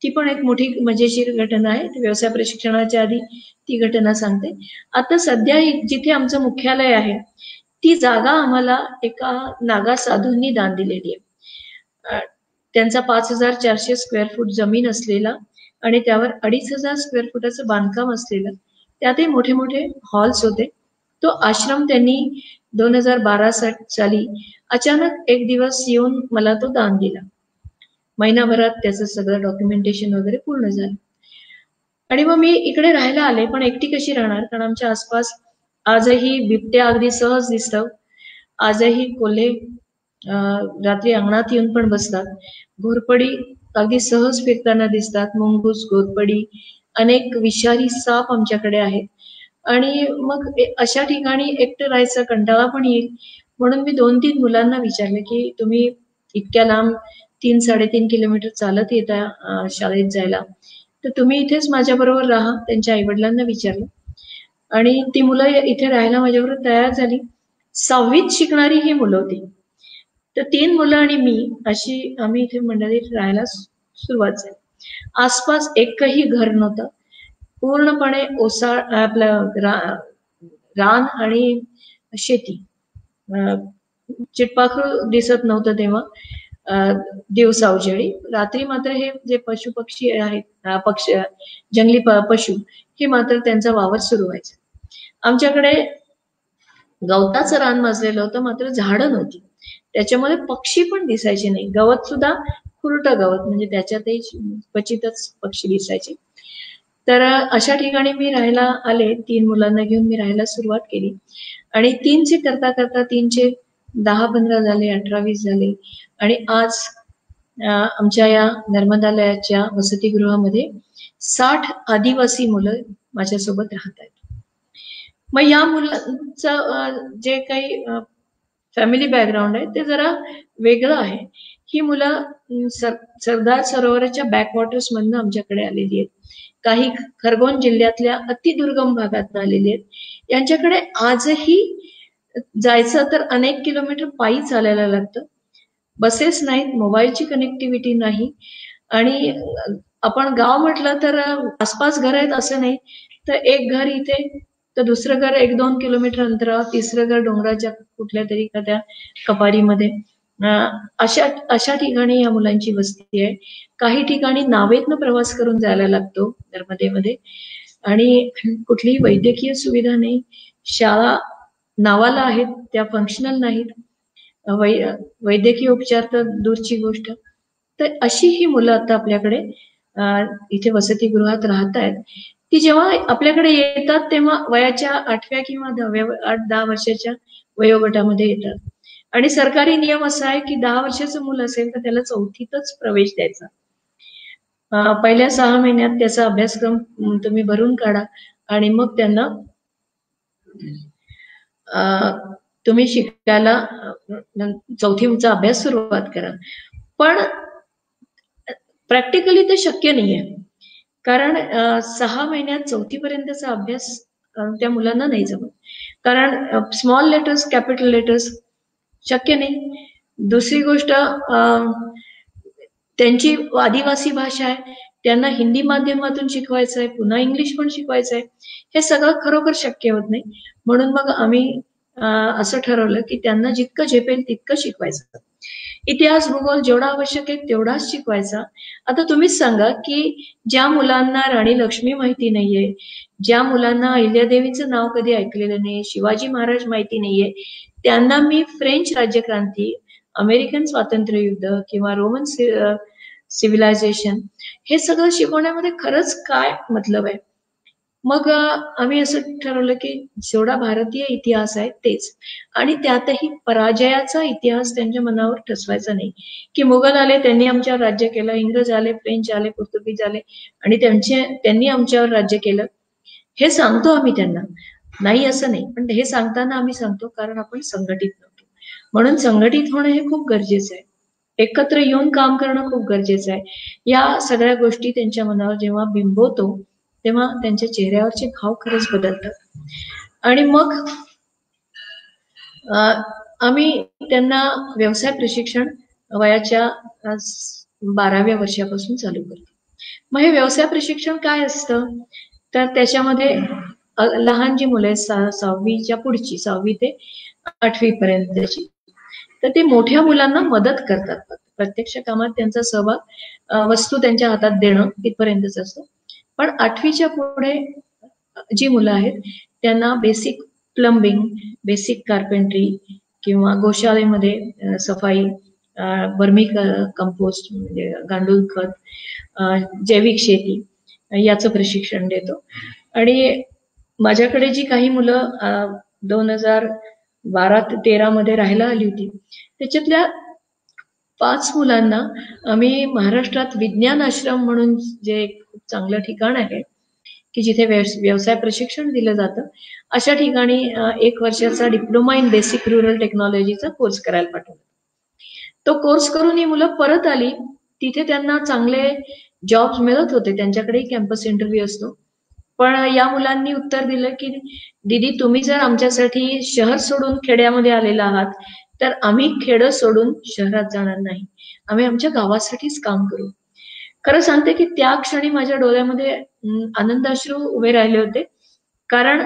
ती पण एक मोठी मजेशीर घटना आहे. व्यवसाय प्रशिक्षणाच्या आधी ती घटना सांगते. आता सध्या जिथे आमचं मुख्यालय आहे ती जागा आम्हाला एका नागा साधूंनी दान दिलेली आहे. त्यांचा पाच हजार चारशे स्क्वेअर फूट जमीन असलेला आणि त्यावर अडीच हजार स्क्वेअर फुटाचं बांधकाम असलेलं त्यातही मोठे मोठे हॉल्स होते. तो आश्रम त्यांनी दोन हजार बारा साली अचानक एक दिवस येऊन मला तो दान दिला. महिनाभरात त्याचं सगळं डॉक्युमेंटेशन वगैरे पूर्ण झालं. आणि मग मी इकडे राहायला आले पण एकटी कशी राहणार? कारण आमच्या आसपास आजही बिबट्या अगदी सहज दिसतात. आजही कोल्हे रात्री अंगणात येऊन पण बसतात. घोरपडी अगदी सहज फिरताना दिसतात. मुंगूस घोरपडी अनेक विषारी साप आमच्याकडे आहेत. आणि मग अशा ठिकाणी एकटं राहायचा कंटाळा पण येईल. म्हणून मी दोन तीन मुलांना विचारले की तुम्ही इतक्या लांब तीन साडेतीन किलोमीटर चालत येता शाळेत जायला. तर तुम्ही इथेच माझ्याबरोबर राहा त्यांच्या आई वडिलांना विचारलं. आणि ती मुलं इथे राहायला माझ्याबरोबर तयार झाली. सहावीत शिकणारी ही मुलं होती. तर तीन मुलं आणि मी अशी आम्ही इथे मंडळीत राहायला सुरुवात झाली. आसपास एकही घर नव्हतं. पूर्णपणे ओसाळ आपलं रान आणि शेती. चिटपाखरू दिसत नव्हतं तेव्हा. दिवसा उजेडी रात्री मात्र हे जे पशु पक्षी आहेत पक्ष जंगली पशु हे मात्र त्यांचा वावर सुरू व्हायचा. आमच्याकडे गवताचं रान माजलेलं होतं मात्र झाडं नव्हती. त्याच्यामध्ये पक्षी पण दिसायचे नाही. गवत सुद्धा खुरट गवत म्हणजे त्याच्यातही क्वचितच पक्षी दिसायचे. तर अशा ठिकाणी मी राहायला आले. तीन मुलांना घेऊन मी राहायला सुरुवात केली. आणि तीनचे करता करता तीनचे दहा पंधरा झाले अठरा वीस झाले. आणि आज आमच्या या नर्मदालयाच्या वसतिगृहामध्ये साठ आदिवासी मुलं माझ्यासोबत राहत आहेत. मग या मुलांचं जे काही फॅमिली बॅकग्राऊंड आहे ते जरा वेगळं आहे. ही मुलं सर सरदार सरोवराच्या बॅकवॉटर्स मधनं आमच्याकडे आलेली आहेत. काही खरगोन जिल्ह्यातल्या अतिदुर्गम भागात आलेली आहेत. यांच्याकडे आजही जायचं तर अनेक किलोमीटर पायी चालायला लागतं. बसेस नाहीत मोबाईलची कनेक्टिव्हिटी नाही. आणि आपण गाव म्हटलं तर आसपास घर आहेत असं नाही. तर एक घर इथे तर दुसरं घर एक दोन किलोमीटर अंतरावर तिसरं घर डोंगराच्या कुठल्या तरी एखाद्या कपारीमध्ये. अशा अशा ठिकाणी या मुलांची वस्ती आहे. काही ठिकाणी नावेतनं प्रवास करून जायला लागतो नर्मदेमध्ये. आणि कुठलीही वैद्यकीय सुविधा नाही. शाळा नावाला आहेत त्या फंक्शनल नाहीत. वै वैद्यकीय उपचार तर दूरची गोष्ट. तर अशी ही मुलं आता आपल्याकडे इथे वसतिगृहात राहत आहेत ती जेव्हा आपल्याकडे येतात तेव्हा वयाच्या आठव्या किंवा दहाव्या आठ दहा वर्षाच्या वयोगटामध्ये येतात. आणि सरकारी नियम असा आहे की दहा वर्षाचं मुलं असेल तर त्याला चौथीतच प्रवेश द्यायचा. पहिल्या सहा महिन्यात त्याचा अभ्यासक्रम तुम्ही भरून काढा आणि मग त्यांना तुम्ही शिकायला चौथीचा अभ्यास सुरुवात करा. पण प्रॅक्टिकली ते शक्य नाहीये. कारण सहा महिन्यात चौथीपर्यंतचा अभ्यास त्या मुलांना नाही जमत. कारण स्मॉल लेटर्स कॅपिटल लेटर्स शक्य नाही. दुसरी गोष्ट त्यांची आदिवासी भाषा आहे. त्यांना हिंदी माध्यमातून शिकवायचं आहे पुन्हा इंग्लिश पण शिकवायचं आहे हे सगळं खरोखर शक्य होत नाही. म्हणून मग आम्ही असं ठरवलं की त्यांना जितकं झेपेल तितकं शिकवायचं. इतिहास भूगोल जेवढा आवश्यक आहे तेवढाच शिकवायचा. आता तुम्हीच सांगा की ज्या मुलांना राणी लक्ष्मी माहिती नाहीये ज्या मुलांना अहिल्यादेवीचं नाव कधी ऐकलेलं नाही शिवाजी महाराज माहिती नाहीये त्यांना मी फ्रेंच राज्यक्रांती अमेरिकन स्वातंत्र्य युद्ध किंवा रोमन सिव्हिलायझेशन हे सगळं शिकवण्यामध्ये खरंच काय मतलब आहे? मग आम्ही असं ठरवलं की जेवढा भारतीय इतिहास आहे तेच. आणि त्यातही पराजयाचा इतिहास त्यांच्या मनावर ठसवायचा नाही. की मुघल आले त्यांनी आमच्यावर राज्य केलं. इंग्रज आले फ्रेंच आले पोर्तुगीज आले. आणि त्यांचे त्यांनी आमच्यावर राज्य केलं. हे सांगतो आम्ही त्यांना. नाही असं नाही. पण हे सांगताना आम्ही सांगतो कारण आपण संघटित नव्हतो. म्हणून संघटित होणं हे खूप गरजेचं आहे. एकत्र येऊन काम करणं खूप गरजेचं आहे. या सगळ्या गोष्टी त्यांच्या मनावर जेव्हा बिंबवतो तेव्हा त्यांच्या चेहऱ्यावरचे भाव खरंच बदलतात. आणि मग आम्ही त्यांना व्यवसाय प्रशिक्षण वयाच्या बाराव्या वर्षापासून चालू करतो. मग हे व्यवसाय प्रशिक्षण काय असतं? तर त्याच्यामध्ये लहान जी मुलं आहेत सहावीच्या पुढची सहावी ते आठवी पर्यंतची तर ते मोठ्या मुलांना मदत करतात प्रत्यक्ष कामात त्यांचा सहभाग वस्तू त्यांच्या हातात देणं इथपर्यंतच असतो. पण आठवीच्या पुढे जी मुलं आहेत त्यांना बेसिक प्लंबिंग बेसिक कार्पेंट्री किंवा गोशाळेमध्ये सफाई बर्मी कंपोस्ट म्हणजे गांडूळ खत जैविक शेती याचं प्रशिक्षण देतो. आणि माझ्याकडे जी काही मुलं दोन हजार बारा ते तेरा मध्ये राहायला आली होती. त्याच्यातल्या पाच मुलांना आम्ही महाराष्ट्रात विज्ञान आश्रम म्हणून जे खूप चांगलं ठिकाण आहे की जिथे व्यवसाय प्रशिक्षण दिलं जातं अशा ठिकाणी एक वर्षाचा डिप्लोमा इन बेसिक रुरल टेक्नॉलॉजीचा कोर्स करायला पाठवला. तो कोर्स करून ही मुलं परत आली. तिथे त्यांना चांगले जॉब मिळत होते. त्यांच्याकडे कॅम्पस इंटरव्ह्यू असतो. पण या मुलांनी उत्तर दिलं की दीदी तुम्ही जर आमच्यासाठी शहर सोडून खेड्यामध्ये आलेला आहात तर आम्ही खेड सोडून शहरात जाणार नाही. आम्ही आमच्या गावासाठीच काम करू. खरं सांगते की त्या क्षणी माझ्या डोळ्यामध्ये आनंदाश्रू उभे राहिले होते. कारण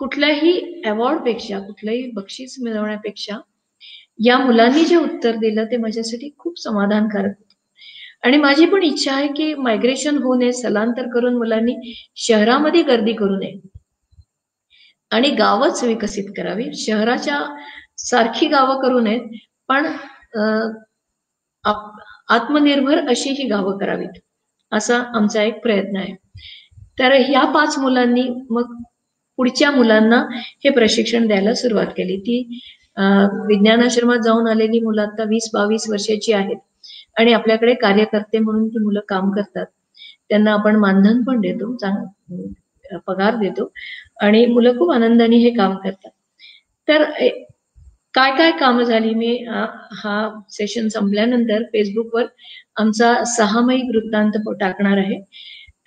कुठल्याही अवॉर्डपेक्षा कुठलंही बक्षीस मिळवण्यापेक्षा या मुलांनी जे उत्तर दिलं ते माझ्यासाठी खूप समाधानकारक आणि माझी पण इच्छा आहे की मायग्रेशन होऊ नये स्थलांतर करून मुलांनी शहरामध्ये गर्दी करू नये. आणि गावच विकसित करावी. शहराच्या सारखी गावं करू नयेत पण आत्मनिर्भर अशी ही गावं करावीत असा आमचा एक प्रयत्न आहे. तर ह्या पाच मुलांनी मग पुढच्या मुलांना हे प्रशिक्षण द्यायला सुरुवात केली. ती विज्ञानाश्रमात जाऊन आलेली मुलं आता वीस बावीस वर्षाची आहेत. आणि आपल्याकडे कार्यकर्ते म्हणून ती मुलं काम करतात त्यांना आपण मानधन पण देतो चांग पगार देतो आणि मुलं खूप आनंदाने हे काम करतात. तर काय काय कामं झाली? मी हा सेशन संपल्यानंतर फेसबुकवर आमचा सहामाही वृत्तांत टाकणार आहे.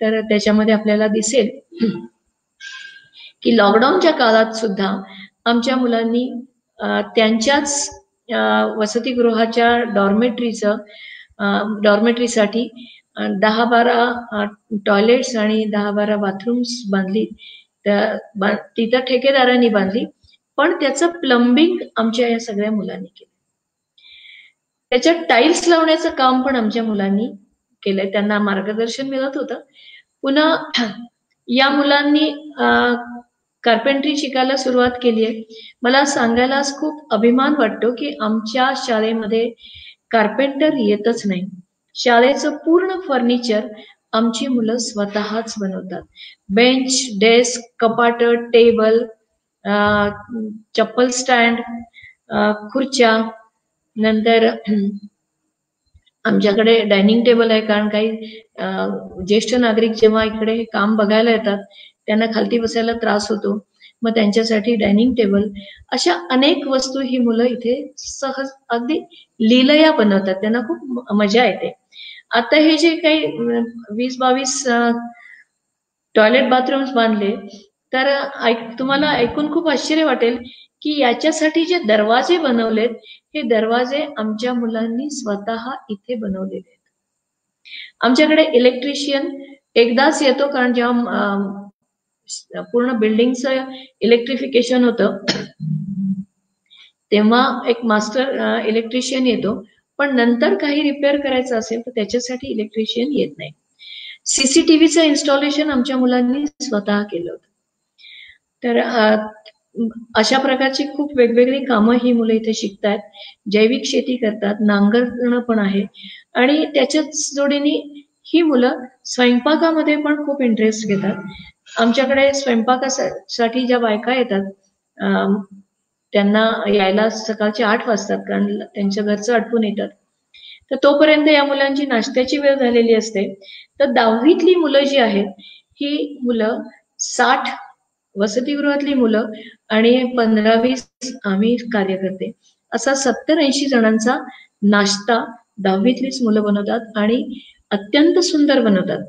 तर त्याच्यामध्ये आपल्याला दिसेल की लॉकडाऊनच्या काळात सुद्धा आमच्या मुलांनी त्यांच्याच वसतिगृहाच्या डॉर्मेटरीचं डॉर्मेटरीसाठी दहा बारा टॉयलेट्स आणि दहा बारा बाथरूम्स बांधली तिथं ठेकेदारांनी बांधली. पण त्याचं प्लंबिंग आमच्या या सगळ्या मुलांनी केलं. त्याच्यात टाईल्स लावण्याचं काम पण आमच्या मुलांनी केलंय. त्यांना मार्गदर्शन मिळत होतं. पुन्हा या मुलांनी कार्पेंट्री शिकायला सुरुवात केली आहे मला सांगायला खूप अभिमान वाटतो की आमच्या शाळेमध्ये कार्पेंटर येतच नाही. शाळेचं पूर्ण फर्निचर आमची मुलं स्वतःच बनवतात. बेंच डेस्क कपाट टेबल चप्पल स्टँड खुर्च्या नंतर आमच्याकडे डायनिंग टेबल आहे. कारण काही ज्येष्ठ नागरिक जेव्हा इकडे हे काम बघायला येतात त्यांना खालती बसायला त्रास होतो. मग त्यांच्यासाठी डायनिंग टेबल अशा अनेक वस्तू ही मुलं इथे सहज अगदी लिलया बनवतात त्यांना खूप मजा येते. आता हे जे काही वीस बावीस टॉयलेट बाथरूम्स बांधले तर तुम्हाला ऐकून खूप आश्चर्य वाटेल की याच्यासाठी जे दरवाजे बनवलेत हे दरवाजे आमच्या मुलांनी स्वतः इथे बनवलेले आहेत. आमच्याकडे इलेक्ट्रिशियन एकदाच येतो कारण जेव्हा पूर्ण बिल्डिंगचं इलेक्ट्रिफिकेशन होतं तेव्हा एक मास्टर इलेक्ट्रिशियन येतो. पण नंतर काही रिपेअर करायचं असेल तर त्याच्यासाठी इलेक्ट्रिशियन येत नाही. सीसीटीव्हीचं इन्स्टॉलेशन आमच्या मुलांनी स्वतः केलं होतं. तर अशा प्रकारची खूप वेगवेगळी कामं ही मुलं इथे शिकतात जैविक शेती करतात नांगरणं पण आहे. आणि त्याच्याच जोडीने ही मुलं स्वयंपाकामध्ये पण खूप इंटरेस्ट घेतात. आमच्याकडे स्वयंपाकासाठी ज्या बायका येतात त्यांना यायला सकाळचे आठ वाजतात कारण त्यांच्या घरचं आटपून येतात. तर तोपर्यंत या मुलांची नाश्त्याची वेळ झालेली असते. तर दहावीतली मुलं जी आहेत ही मुलं साठ वसतिगृहातली मुलं आणि पंधरा वीस आम्ही कार्यकर्ते. असा सत्तर ऐंशी जणांचा नाश्ता दहावीतलीच मुलं बनवतात आणि अत्यंत सुंदर बनवतात.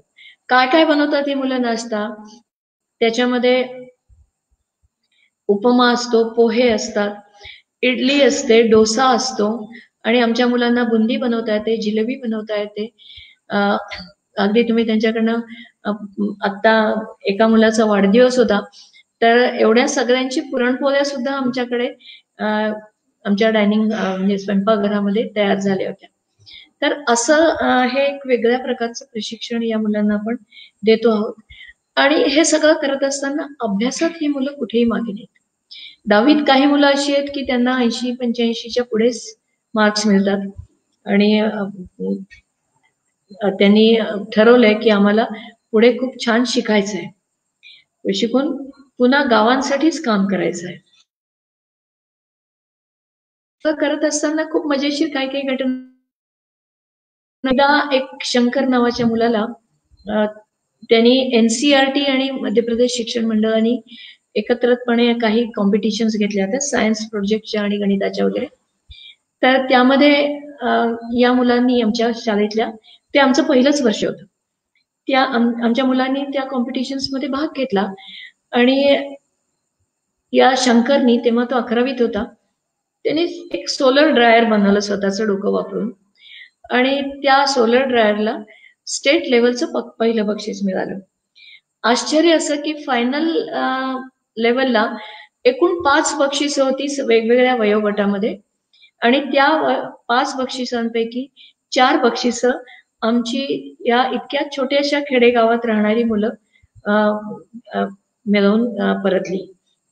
काय काय बनवतात ही मुलं नाश्ता? त्याच्यामध्ये उपमा असतो पोहे असतात इडली असते डोसा असतो. आणि आमच्या मुलांना बुंदी बनवता येते जिलेबी बनवता येते. अगदी तुम्ही त्यांच्याकडनं आता एका मुलाचा वाढदिवस होता तर एवढ्या सगळ्यांची पुरणपोळ्या सुद्धा आमच्याकडे आमच्या डायनिंग म्हणजे स्वयंपाकघरामध्ये तयार झाल्या होत्या. तर असं हे एक वेगळ्या प्रकारचं प्रशिक्षण या मुलांना आपण देतो आहोत. आणि हे सगळं करत असताना अभ्यासात ही मुलं कुठेही मागे नाहीत. दहावीत काही मुलं अशी आहेत की त्यांना ऐंशी पंच्याऐंशीच्या पुढेच मार्क्स मिळतात. आणि त्यांनी ठरवलंय की आम्हाला पुढे खूप छान शिकायचं आहे शिकून पुन्हा गावांसाठीच काम करायचं आहे करत असताना खूप मजेशीर काही काही घटना. एक शंकर नावाच्या मुलाला त्यांनी एनसीआरटी आणि मध्य प्रदेश शिक्षण मंडळाने एकत्रितपणे काही कॉम्पिटिशन्स घेतल्या होत्या सायन्स प्रोजेक्टच्या आणि गणिताच्या वगैरे. तर त्यामध्ये या मुलांनी आमच्या शाळेतल्या ते आमचं पहिलंच वर्ष होतं. त्या आमच्या मुलांनी त्या कॉम्पिटिशन्समध्ये भाग घेतला आणि या शंकरनी तेव्हा तो अकरावीत होता. त्याने एक सोलर ड्रायर बनवलं स्वतःचं डोकं वापरून. आणि त्या सोलर ड्रायरला स्टेट लेवलचं पहिलं बक्षीस मिळालं. आश्चर्य असं की फायनल लेवलला एकूण पाच बक्षिसं होती वेगवेगळ्या वयोगटामध्ये आणि त्या पाच बक्षिसांपैकी चार बक्षिस आमची या इतक्या छोट्याशा खेडेगावात राहणारी मुलं मिळवून परतली.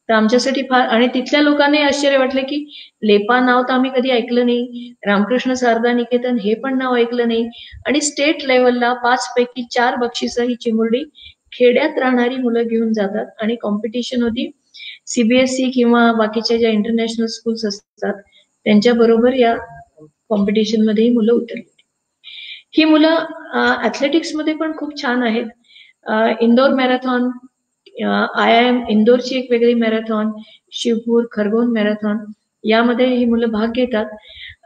तर आमच्यासाठी फार आणि तिथल्या लोकांनाही आश्चर्य वाटलं की लेपा नाव तर आम्ही कधी ऐकलं नाही रामकृष्ण शारदा निकेतन हे पण नाव ऐकलं नाही आणि स्टेट लेवलला पाच पैकी चार बक्षिस ही चिमुरडी खेड्यात राहणारी मुलं घेऊन जातात आणि कॉम्पिटिशन होती. सीबीएसई किंवा बाकीच्या ज्या इंटरनॅशनल स्कूल्स असतात त्यांच्या बरोबर या कॉम्पिटिशन मध्येही मुलं उतरली ही मुलं ऍथलेटिक्समध्ये पण खूप छान आहेत. Indore marathon I I M इंदोरची एक वेगळी मॅरेथॉन शिवपूर खरगोन मॅरेथॉन यामध्ये ही मुलं भाग घेतात.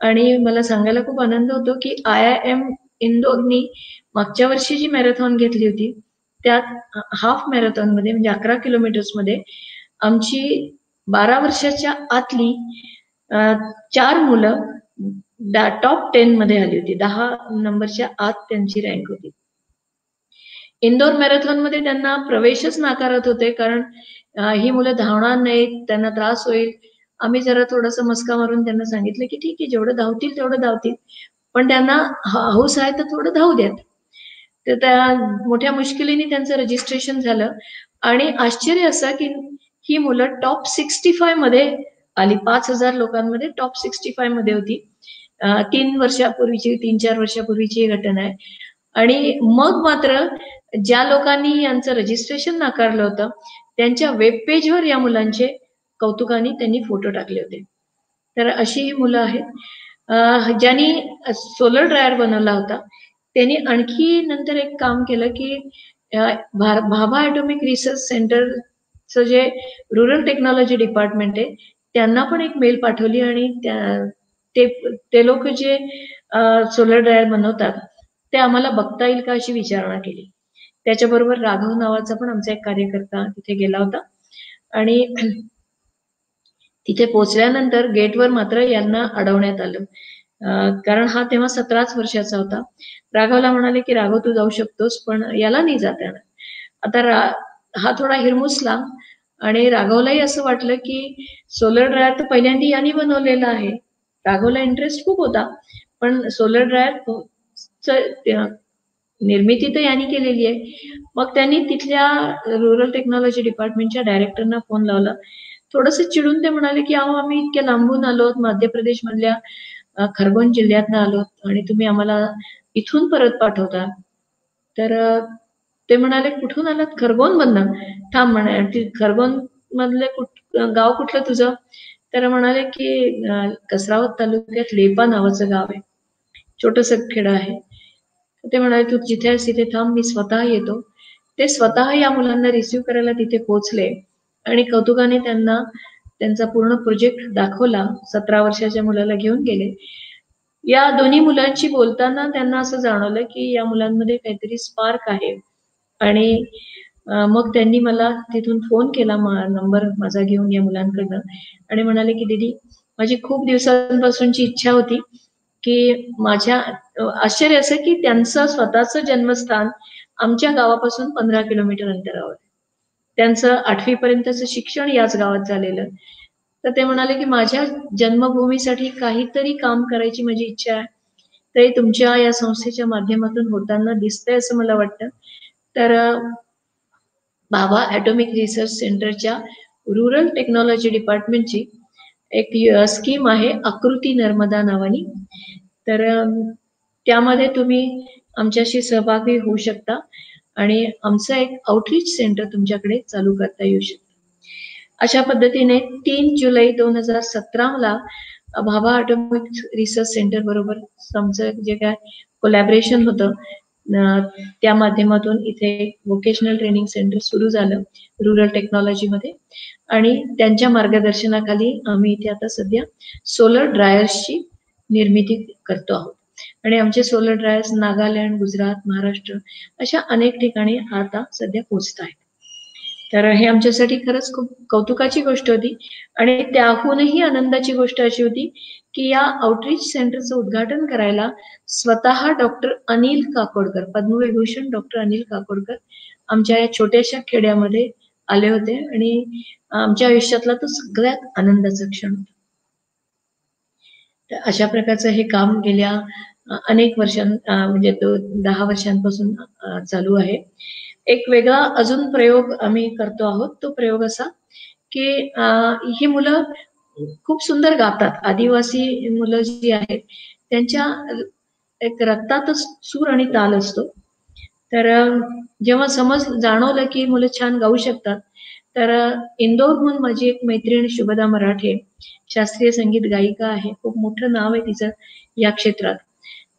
आणि मला सांगायला खूप आनंद होतो की आय आय एम इंदोरनी मागच्या वर्षी जी मॅरेथॉन घेतली होती त्यात हाफ मॅरेथॉनमध्ये म्हणजे अकरा किलोमीटर्समध्ये आमची बारा वर्षाच्या आतली चार मुलं टॉप टेन मध्ये आली होती. दहा नंबरच्या आत त्यांची रँक होती. इंदोर मॅरेथॉनमध्ये त्यांना प्रवेशच नाकारत होते कारण ही मुलं धावणार नाहीत त्यांना त्रास होईल. आम्ही जरा थोडस मस्का मारून त्यांना सांगितलं की ठीक आहे जेवढं धावतील तेवढं धावतील. पण त्यांना हौस आहे तर थोडं धावू द्यात. तर त्या मोठ्या मुश्किलीने त्यांचं रजिस्ट्रेशन झालं. आणि आश्चर्य असं की ही मुलं टॉप सिक्स्टी फायमध्ये आली. पाच हजार लोकांमध्ये टॉप सिक्स्टी फायमध्ये होती. तीन वर्षापूर्वीची तीन चार वर्षापूर्वीची घटना आहे. आणि मग मात्र ज्या लोकांनी यांचं रजिस्ट्रेशन नाकारलं होतं त्यांच्या वेब पेजवर या मुलांचे कौतुकाने त्यांनी फोटो टाकले होते. तर अशी ही मुलं आहेत. ज्यांनी सोलर ड्रायर बनवला होता त्यांनी आणखी नंतर एक काम केलं की भाभा ॲटॉमिक रिसर्च सेंटरचं जे रुरल टेक्नॉलॉजी डिपार्टमेंट आहे त्यांना पण एक मेल पाठवली आणि ते ते लोक जे सोलर ड्रायर बनवतात ते आम्हाला बघता येईल का अशी विचारणा केली. त्याच्याबरोबर राघव नावाचा पण आमचा एक कार्यकर्ता तिथे गेला होता. आणि <clears throat> तिथे पोहोचल्यानंतर गेटवर मात्र यांना अडवण्यात आलं. कारण हा तेव्हा सतराच वर्षाचा होता. राघवला म्हणाले की राघव तू जाऊ शकतोस पण याला नाही जात येणार. आता हा थोडा हिरमुसला आणि राघवलाही असं वाटलं की सोलर ड्रायर तर पहिल्यांदा यांनी बनवलेला आहे. राघवला इंटरेस्ट खूप होता पण सोलर ड्रायर निर्मिती तर यांनी केलेली आहे. मग त्यांनी तिथल्या रुरल टेक्नॉलॉजी डिपार्टमेंटच्या डायरेक्टरना फोन लावला. थोडस चिडून ते म्हणाले की अहो आम्ही इतक्या लांबून आलो मध्य प्रदेश मधल्या खरगोन जिल्ह्यातनं आलोत आणि तुम्ही आम्हाला इथून परत पाठवता. तर ते म्हणाले कुठून आलात? खरगोन मधनं थांब म्हणा खरगोन मधले कुठ गाव कुठलं तुझं? तर म्हणाले की कसरावत तालुक्यात लेपा नावाचं गाव आहे. छोटस खेड आहे. ते म्हणाले तू जिथे आहेस तिथे थांब मी स्वतः येतो. ते स्वतः या मुलांना रिसिव्ह करायला तिथे पोहोचले आणि कौतुकाने त्यांना त्यांचा पूर्ण प्रोजेक्ट दाखवला सतरा वर्षाच्या मुलाला घेऊन गेले. या दोन्ही मुलांशी बोलताना त्यांना असं जाणवलं की या मुलांमध्ये काहीतरी स्पार्क आहे. आणि मग त्यांनी मला तिथून फोन केला नंबर माझा घेऊन या मुलांकडनं. आणि म्हणाले की दिदी माझी खूप दिवसांपासूनची इच्छा होती की माझ्या आश्चर्य असं की त्यांचं स्वतःचं जन्मस्थान आमच्या गावापासून पंधरा किलोमीटर अंतरावर त्यांचं आठवी पर्यंतचं शिक्षण याच गावात झालेलं. तर ते म्हणाले की माझ्या जन्मभूमीसाठी काहीतरी काम करायची माझी इच्छा आहे. ते तुमच्या या संस्थेच्या माध्यमातून होताना दिसतंय असं मला वाटतं. तर बाबा ॲटॉमिक रिसर्च सेंटरच्या रुरल टेक्नॉलॉजी डिपार्टमेंटची एक स्कीम आहे आकृती नर्मदा नावानी. तर त्यामध्ये तुम्ही आमच्याशी सहभागी होऊ शकता. आणि आमचं एक आउटरीच सेंटर तुमच्याकडे चालू करता येऊ शकतं. अशा पद्धतीने तीन जुलै दोन हजार सतराला भाभा ऑटोमिक रिसर्च सेंटर बरोबर आमचं जे काय कोलॅबरेशन होतं त्या माध्यमातून इथे व्होकेशनल ट्रेनिंग सेंटर सुरू झालं रुरल टेक्नॉलॉजीमध्ये आणि त्यांच्या मार्गदर्शनाखाली आम्ही इथे आता सध्या सोलर ड्रायर्सची निर्मिती करतो आहोत. आणि आमचे सोलर ड्रायर्स नागालँड गुजरात महाराष्ट्र अशा अनेक ठिकाणी आता सध्या पोचत आहेत तर हे आमच्यासाठी खरंच खूप कौतुकाची गोष्ट होती आणि त्याहूनही आनंदाची गोष्ट अशी होती की या आउटरीच सेंटरचं उद्घाटन करायला स्वतः डॉक्टर अनिल काकोडकर पद्मविभूषण डॉक्टर अनिल काकोडकर आमच्या या छोट्याशा खेड्यामध्ये आले होते आणि आमच्या आयुष्यातला तो सगळ्यात आनंदाचा क्षण होता. तर अशा प्रकारचं हे काम गेल्या अनेक वर्षां म्हणजे दहा वर्षांपासून चालू आहे. एक वेगळा अजून प्रयोग आम्ही करतो आहोत. तो प्रयोग असा की ही मुलं खूप सुंदर गातात. आदिवासी मुलं जी आहेत त्यांच्या एक रक्तातच सूर आणि ताल असतो. तर जेव्हा समज जाणवलं की मुलं छान गाऊ शकतात तर इंदोरहून माझी एक मैत्रीण शुभदा मराठे शास्त्रीय संगीत गायिका आहे. खूप मोठं नाव आहे तिचं या क्षेत्रात.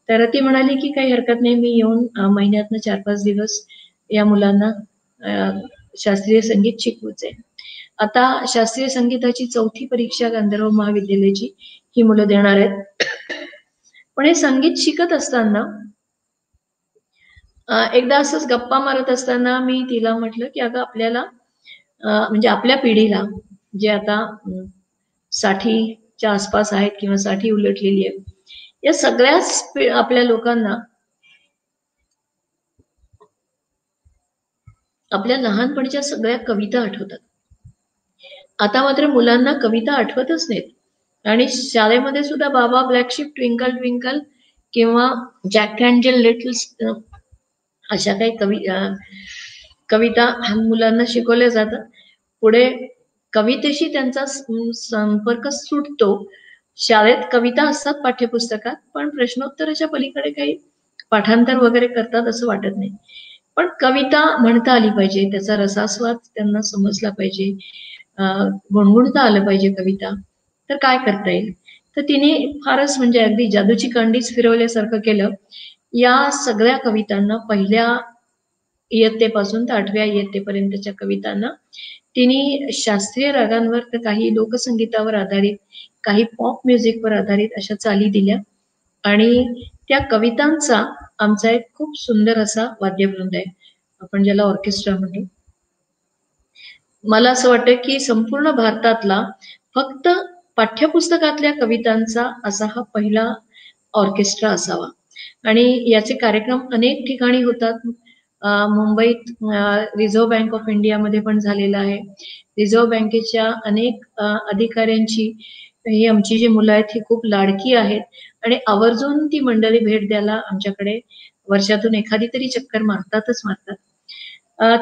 तर ती म्हणाली की काही हरकत नाही मी येऊन महिन्यातनं चार पाच दिवस या मुलांना शास्त्रीय संगीत शिकवूच. आहे आता शास्त्रीय संगीताची चौथी परीक्षा गांधर्व महाविद्यालयाची ही मुलं देणार आहेत. पण हे संगीत शिकत असताना एकदा असंच गप्पा मारत असताना मी तिला म्हटलं की अगं आपल्याला म्हणजे आपल्या पिढीला जे आता साठीच्या आसपास आहेत किंवा साठी उलटलेली आहे या सगळ्याच आपल्या लोकांना आपल्या लहानपणीच्या सगळ्या कविता आठवतात. आता मात्र मुलांना कविता आठवतच नाहीत. आणि शाळेमध्ये सुद्धा baba black sheep twinkle twinkle किंवा जॅक अँजल लिटल अशा काही कवि कविता मुलांना शिकवल्या जातात. पुढे कवितेशी त्यांचा संपर्क सुटतो. शाळेत कविता असतात पाठ्यपुस्तकात पण प्रश्नोत्तराच्या पलीकडे काही पाठांतर वगैरे करतात असं वाटत नाही. पण कविता म्हणता आली पाहिजे त्याचा रसास्वाद त्यांना समजला पाहिजे गुणगुणता आलं पाहिजे कविता. तर काय करता येईल? तर तिने फारच म्हणजे अगदी जादूची कांडीच फिरवल्यासारखं केलं. या सगळ्या कवितांना पहिल्या इयत्तेपासून तर आठव्या इयत्तेपर्यंतच्या कवितांना तिने शास्त्रीय रागांवर तर काही लोकसंगीतावर आधारित काही पॉप म्युझिकवर आधारित अशा चाली दिल्या. आणि त्या कवितांचा आमचा एक खूप सुंदर असा वाद्यवृंद आहे. आपण ज्याला ऑर्केस्ट्रा म्हणतो मला असं वाटतं की संपूर्ण भारतातला फक्त पाठ्यपुस्तकातल्या कवितांचा असा हा पहिला ऑर्केस्ट्रा असावा. आणि याचे कार्यक्रम अनेक ठिकाणी होतात. मुंबईत रिझर्व्ह बँक ऑफ इंडियामध्ये पण झालेला आहे. रिझर्व्ह बँकेच्या अनेक अधिकाऱ्यांची ही आमची जी मुलं आहेत ही खूप लाडकी आहेत. आणि आवर्जून ती मंडळी भेट द्यायला आमच्याकडे वर्षातून एखादी तरी चक्कर मारतातच मारतात.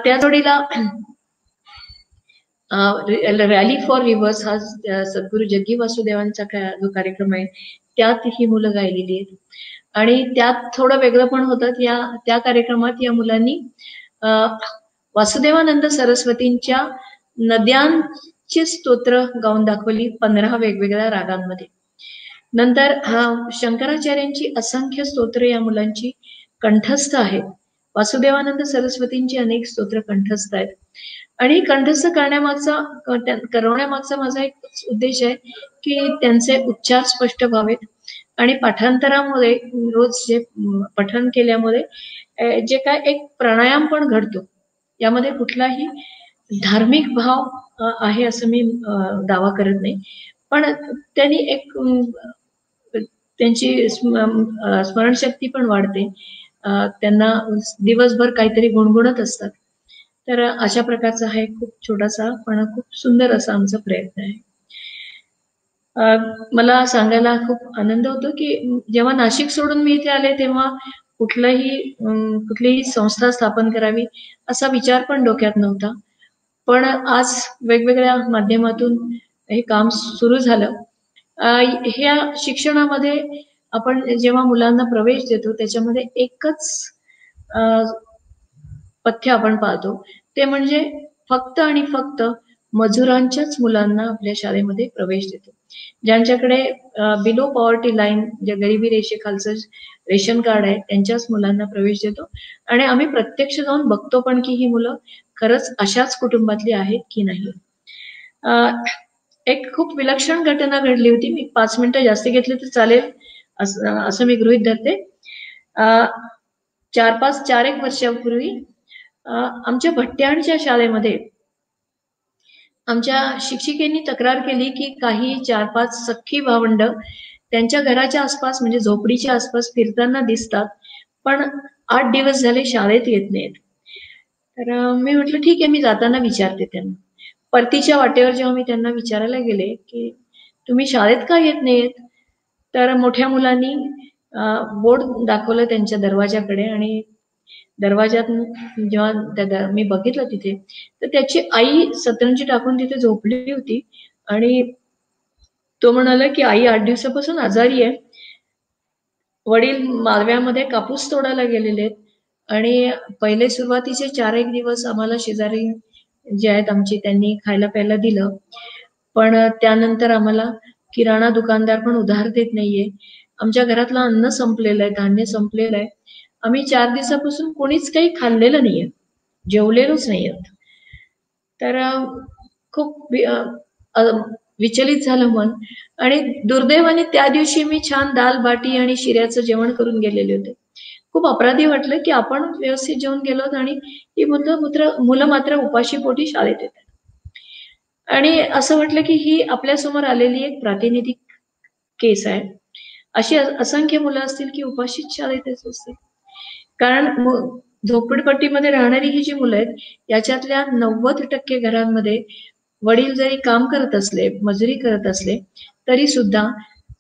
त्या जोडीला रॅली फॉर रिव्हर्स हा सद्गुरु जग्गी वासुदेवांचा जो कार्यक्रम आहे त्यात ही मुलं गायलेली आहेत. आणि त्यात थोडं वेगळं पण होतं या त्या कार्यक्रमात या मुलांनी वासुदेवानंद सरस्वतींच्या नद्यां ची स्तोत्र गाऊन दाखवली पंधरा वेगवेगळ्या रागांमध्ये. नंतर हा शंकराचार्यांची असंख्य स्तोत्र या मुलांची कंठस्थ आहेत. वासुदेवानंद सरस्वतींची अनेक स्तोत्र कंठस्थ आहेत. आणि कंठस्थ करण्यामागचा करवण्यामागचा माझा एक उद्देश आहे की त्यांचे उच्चार स्पष्ट व्हावेत. आणि पाठांतरामुळे रोज जे पठन केल्यामुळे जे काय एक प्राणायाम पण घडतो. यामध्ये कुठलाही धार्मिक भाव आहे असं मी दावा करत नाही. पण त्यांनी एक त्यांची स्मरणशक्ती पण वाढते. त्यांना दिवसभर काहीतरी गुणगुणत असतात. तर अशा प्रकारचा हा एक खूप छोटासा पण खूप सुंदर असा आमचा प्रयत्न आहे. मला सांगायला खूप आनंद होतो की जेव्हा नाशिक सोडून मी इथे आले तेव्हा कुठलंही कुठलीही संस्था स्थापन करावी असा विचार पण डोक्यात नव्हता. पण आज वेगवेगळ्या माध्यमातून हे काम सुरू झालं. ह्या शिक्षणामध्ये आपण जेव्हा मुलांना प्रवेश देतो त्याच्यामध्ये एकच पथ्य आपण पाहतो. ते म्हणजे फक्त आणि फक्त मजुरांच्याच मुलांना आपल्या शाळेमध्ये प्रवेश देतो. ज्यांच्याकडे बिलो पॉवर्टी लाईन जे गरिबी रेषेखालचं रेशन कार्ड आहे त्यांच्याच मुलांना प्रवेश देतो. आणि आम्ही प्रत्यक्ष जाऊन बघतो पण की ही मुलं खरंच अशाच कुटुंबातली आहेत की नाही? एक खूप विलक्षण घटना घडली होती. मी पाच मिनिटं जास्त घेतली तर चालेल. असं मी गृहित धरते. चार पाच चार एक वर्षापूर्वी आमच्या भट्ट्याणच्या शाळेमध्ये आमच्या शिक्षिकेनी तक्रार केली की काही चार पाच सख्खी भावंड त्यांच्या घराच्या आसपास म्हणजे झोपडीच्या आसपास फिरताना दिसतात पण आठ दिवस झाले शाळेत येत नाहीत. तर मी म्हटलं ठीक आहे मी जाताना विचारते त्यांना. परतीच्या वाटेवर जेव्हा मी त्यांना विचारायला गेले की तुम्ही शाळेत का येत नाहीत? तर मोठ्या मुलांनी बोर्ड दाखवलं त्यांच्या दरवाजाकडे आणि दरवाजात जेव्हा मी बघितलं तिथे तर त्याची आई सतरंजी टाकून तिथे झोपलेली होती आणि तो म्हणाला की आई आठ दिवसापासून आजारी आहे. वडील मालव्यामध्ये कापूस तोडायला गेलेले आहेत. आणि पहिले सुरुवातीचे चार एक दिवस आम्हाला शेजारी जे आहेत आमची त्यांनी खायला प्यायला दिलं. पण त्यानंतर आम्हाला किराणा दुकानदार पण उधार देत नाहीये. आमच्या घरातलं अन्न संपलेलं आहे धान्य संपलेलं आहे. आम्ही चार दिवसापासून कोणीच काही खाल्लेलं नाहीये. जेवलेलोच नाहीयेत तर खूप विचलित झालं मन. आणि दुर्दैवाने त्या दिवशी मी छान दाल बाटी आणि शिऱ्याचं जेवण करून गेलेले होते. खूप अपराधी वाटलं की आपण व्यवस्थित जेवून गेलो आणि ही मुलं मुलं मात्र उपाशी पोटी शाळेत येतात. आणि असं वाटलं की ही आपल्यासमोर आलेली एक प्रातिनिधिक केस आहे. अशी असंख्य मुलं असतील की उपाशीच शाळेतच असतील. कारण झोपडपट्टीमध्ये राहणारी ही जी मुलं आहेत याच्यातल्या नव्वद टक्के घरांमध्ये वडील जरी काम करत असले मजुरी करत असले तरी सुद्धा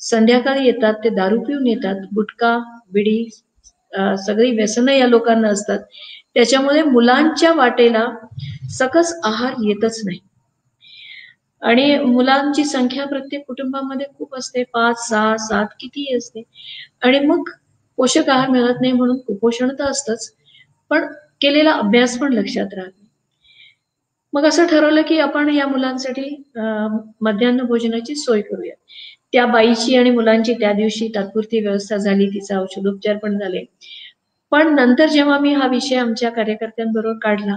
संध्याकाळी येतात ते दारू पिऊन येतात गुटखा बिडी सगळी व्यसनं या लोकांना असतात. त्याच्यामुळे मुलांच्या वाटेला सकस आहार येतच नाही. आणि मुलांची संख्या प्रत्येक कुटुंबामध्ये खूप असते. पाच सहा सात किती असते. आणि मग पोषक आहार मिळत नाही म्हणून कुपोषण तर असतंच पण केलेला अभ्यास पण लक्षात राहत मग असं ठरवलं की आपण या मुलांसाठी मध्यान्ह भोजनाची सोय करूया. त्या बाईची आणि मुलांची त्या दिवशी तात्पुरती व्यवस्था झाली तिचा औषधोपचार पण झाले. पण नंतर जेव्हा मी हा विषय आमच्या कार्यकर्त्यांबरोबर काढला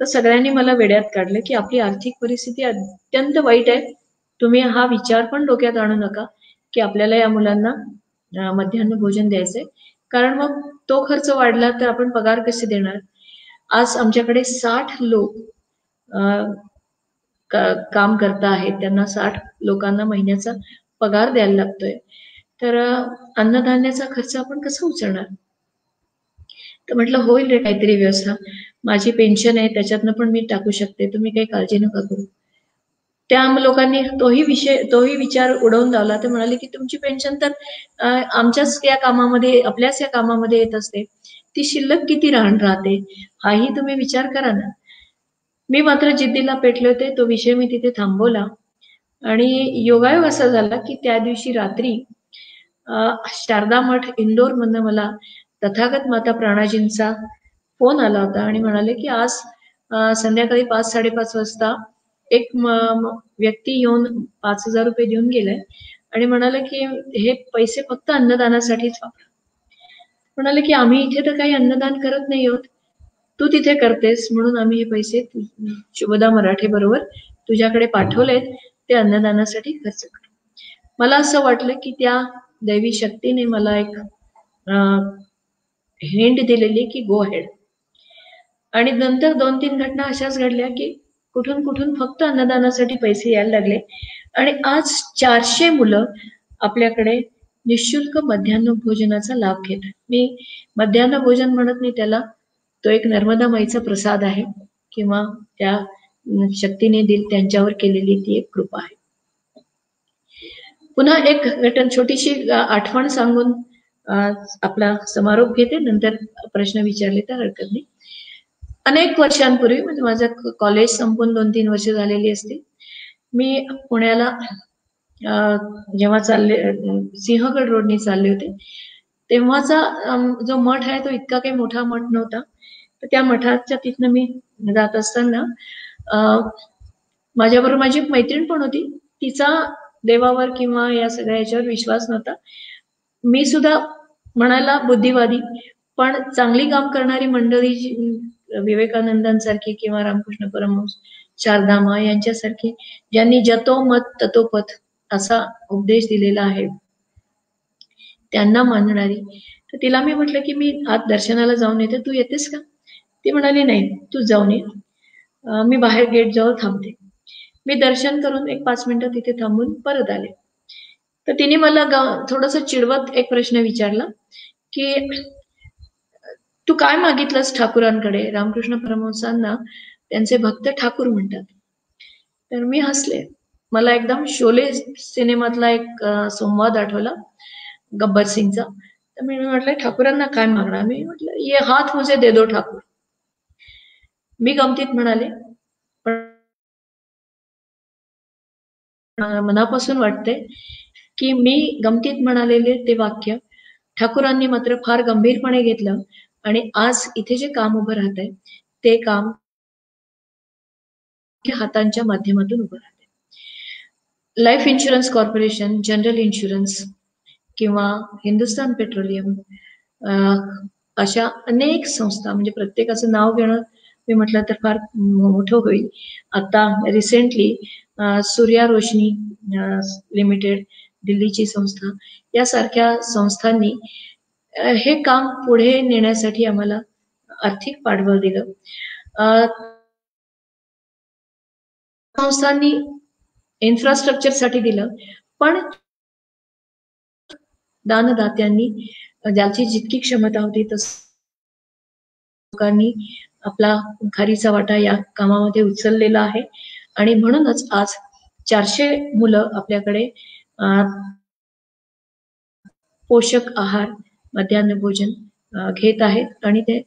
तर सगळ्यांनी मला वेड्यात काढलं की आपली आर्थिक परिस्थिती अत्यंत वाईट आहे. तुम्ही हा विचार पण डोक्यात आणू नका की आपल्याला या मुलांना मध्यान्ह भोजन द्यायचंय. कारण मग तो खर्च वाढला तर आपण पगार कसे देणार? आज आमच्याकडे साठ लोक काम करता आहेत. त्यांना साठ लोकांना महिन्याचा पगार द्यायला लागतोय. तर अन्नधान्याचा खर्च आपण कसा उचलणार? तर म्हटलं होईल रे काहीतरी व्यवस्था. माझी पेन्शन आहे त्याच्यातनं पण मी टाकू शकते. तुम्ही काही काळजी नका करू. त्या लोकांनी तोही विषय तोही विचार उडवून लावला. ते म्हणाले की तुमची पेन्शन तर आमच्याच या कामामध्ये आपल्याच या कामामध्ये येत असते. ती शिल्लक किती राहण राहते? हाही तुम्ही विचार करा ना. मी मात्र जिद्दीला पेटले होते. तो विषय मी तिथे थांबवला. आणि योगायोग असा झाला की त्या दिवशी रात्री शारदा मठ इंदोर मधनं मला तथागत माता प्राणाजींचा फोन आला होता आणि म्हणाले की आज संध्याकाळी पाच साडेपाच वाजता एक व्यक्ती येऊन पाच हजार रुपये देऊन गेलाय आणि म्हणाले की हे पैसे फक्त अन्नदानासाठीच वापरा. म्हणाले की आम्ही इथे तर काही अन्नदान करत नाही आहोत. तू तिथे करतेस म्हणून आम्ही हे पैसे शुभदा मराठे बरोबर तुझ्याकडे पाठवलेत. ते अन्नदानासाठी खर्च कर मला असं वाटलं की त्या दैवी शक्तीने मला एक हिंड दिलेली की गो हेड आणि नंतर दोन तीन घटना अशाच घडल्या की कुठून कुठून फक्त अन्नदानासाठी पैसे यायला लागले. आणि आज चारशे मुलं आपल्याकडे निशुल्क मध्यान्ह भोजनाचा लाभ घेतात. मी मध्यान्ह भोजन म्हणत नाही त्याला तो एक नर्मदा माईचा प्रसाद आहे किंवा त्या शक्तीने दिल त्यांच्यावर केलेली ती एक कृपा आहे. पुन्हा एक घटन छोटीशी आठवण सांगून आपला समारोप घेते. नंतर प्रश्न विचारले तर हरकत नाही. अनेक वर्षांपूर्वी म्हणजे माझं कॉलेज संपून दोन तीन वर्ष झालेली असते मी पुण्याला जेव्हा चालले सिंहगड रोडनी चालले होते तेव्हाचा जो मठ आहे तो इतका काही मोठा मठ नव्हता. तर त्या मठाच्या तिथनं मी जात असताना माझ्याबरोबर माझी एक मैत्रीण पण होती. तिचा देवावर किंवा या सगळ्या याच्यावर विश्वास नव्हता. मी सुद्धा म्हणायला बुद्धिवादी पण चांगली काम करणारी मंडळी विवेकानंदांसारखी किंवा रामकृष्ण परमहंस शारदामा यांच्यासारखी ज्यांनी जतो मत ततोपत असा उपदेश दिलेला आहे त्यांना मानणारी. तर तिला मी म्हटलं की मी आज दर्शनाला जाऊन येते. तू येतेस का? ती म्हणाली नाही तू जाऊन ये. मी बाहेर गेट जवळ थांबते. मी दर्शन करून एक पाच मिनिटं तिथे थांबून परत आले. तर तिने मला थोडस चिडवत एक प्रश्न विचारला की तू काय मागितलंस ठाकूरांकडे? रामकृष्ण परमहंसांना त्यांचे भक्त ठाकूर म्हणतात. तर मी हसले. मला एकदम शोले सिनेमातला एक संवाद आठवला गब्बर सिंगचा. तर मी म्हटलं ठाकूरांना काय मागणार? मी म्हटलं ये हात मुझे दे दो ठाकूर. मी गमतीत म्हणाले पण मनापासून वाटते की मी गमतीत म्हणालेले ते वाक्य ठाकूरांनी मात्र फार गंभीरपणे घेतलं आणि आज इथे जे काम उभं राहत आहे ते काम हातांच्या माध्यमातून उभं राहते life insurance corporation general insurance किंवा हिंदुस्तान पेट्रोलियम अशा अनेक संस्था म्हणजे प्रत्येकाचं नाव घेणं मी म्हटलं तर फार मोठं होईल. आता रिसेंटली सूर्या रोशनी लिमिटेड दिल्लीची संस्था यासारख्या संस्थांनी हे काम पुढे नेण्यासाठी आम्हाला आर्थिक पाठबळ दिलं. संस्थांनी इन्फ्रास्ट्रक्चरसाठी दिलं पण दानदात्यांनी ज्याची जितकी क्षमता होती तस लोकांनी आपला खारीचा वाटा या कामामध्ये उचललेला आहे. आणि म्हणूनच आज चारशे मुलं आपल्याकडे पोषक आहार मध्यान्ह भोजन घेत आहेत. आणि ते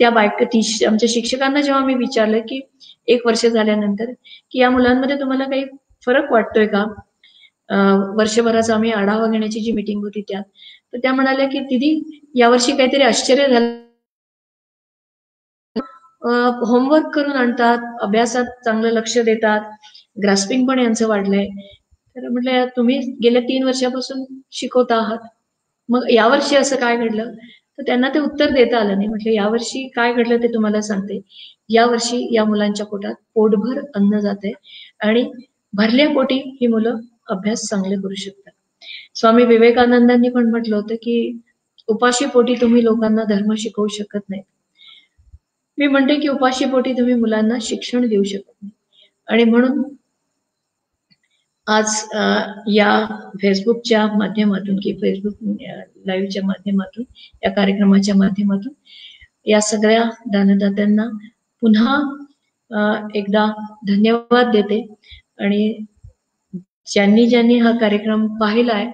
त्या बायक आमच्या शिक्षकांना जेव्हा मी विचारलं की एक वर्ष झाल्यानंतर की या मुलांमध्ये तुम्हाला काही फरक वाटतोय का? वर्षभराचा आम्ही आढावा घेण्याची जी मीटिंग होती त्यात तर त्या म्हणाल्या की दिदी यावर्षी काहीतरी आश्चर्य झालं होमवर्क करून आणतात अभ्यासात चांगलं लक्ष देतात ग्रास्पिंग पण यांचं वाढलंय. तर म्हटलं तुम्ही गेल्या तीन वर्षापासून शिकवता आहात. मग यावर्षी असं काय घडलं? तर त्यांना ते उत्तर देता आलं नाही. म्हटलं यावर्षी काय घडलं ते तुम्हाला सांगते. यावर्षी या मुलांच्या पोटात पोटभर अन्न जाते आणि भरल्या पोटी ही मुलं अभ्यास चांगले करू शकतात. स्वामी विवेकानंदांनी पण म्हटलं होतं की उपाशी पोटी तुम्ही लोकांना धर्म शिकवू शकत नाही मी म्हणते की उपाशीपोटी तुम्ही मुलांना शिक्षण देऊ शकत नाही. आणि म्हणून आज या फेसबुकच्या माध्यमातून की फेसबुक लाईव्हच्या माध्यमातून या कार्यक्रमाच्या माध्यमातून या सगळ्या दानदात्यांना पुन्हा एकदा धन्यवाद देते. आणि ज्यांनी ज्यांनी हा कार्यक्रम पाहिला आहे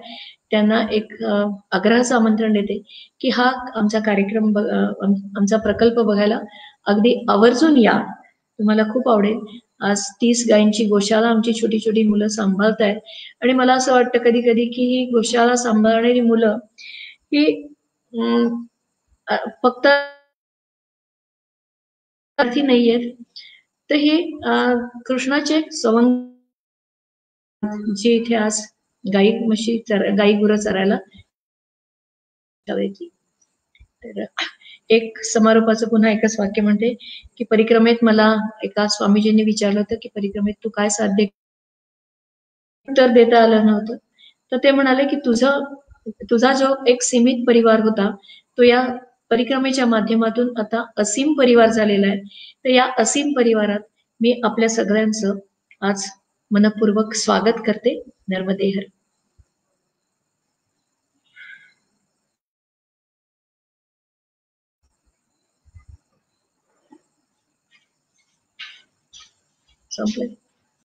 त्यांना एक आग्रहाचं आमंत्रण देते की हा आमचा कार्यक्रम आमचा प्रकल्प बघायला अगदी आवर्जून या. तुम्हाला खूप आवडेल. आज तीस गायींची गोशाला आमची छोटी छोटी मुलं सांभाळत आहेत आणि मला असं वाटतं कधी कधी की ही गोशाला सांभाळणारी मुलं ही फक्त नाहीयेत. तर हे कृष्णाचे सवंग जी इथे आज गाई म्हशी गाई गुरं चरायला तर एक समारोपाचं पुन्हा एकच वाक्य म्हणते की परिक्रमेत मला एका स्वामीजींनी विचारलं होतं की परिक्रमेत तू काय साध्य उत्तर देता आलं नव्हतं. तर ते म्हणाले की तुझं तुझा जो एक सीमित परिवार होता तो या परिक्रमेच्या माध्यमातून आता असीम परिवार झालेला आहे. तर या असीम परिवारात मी आपल्या सगळ्यांचं आज मनपूर्वक स्वागत करते. नर्मदेहर संपले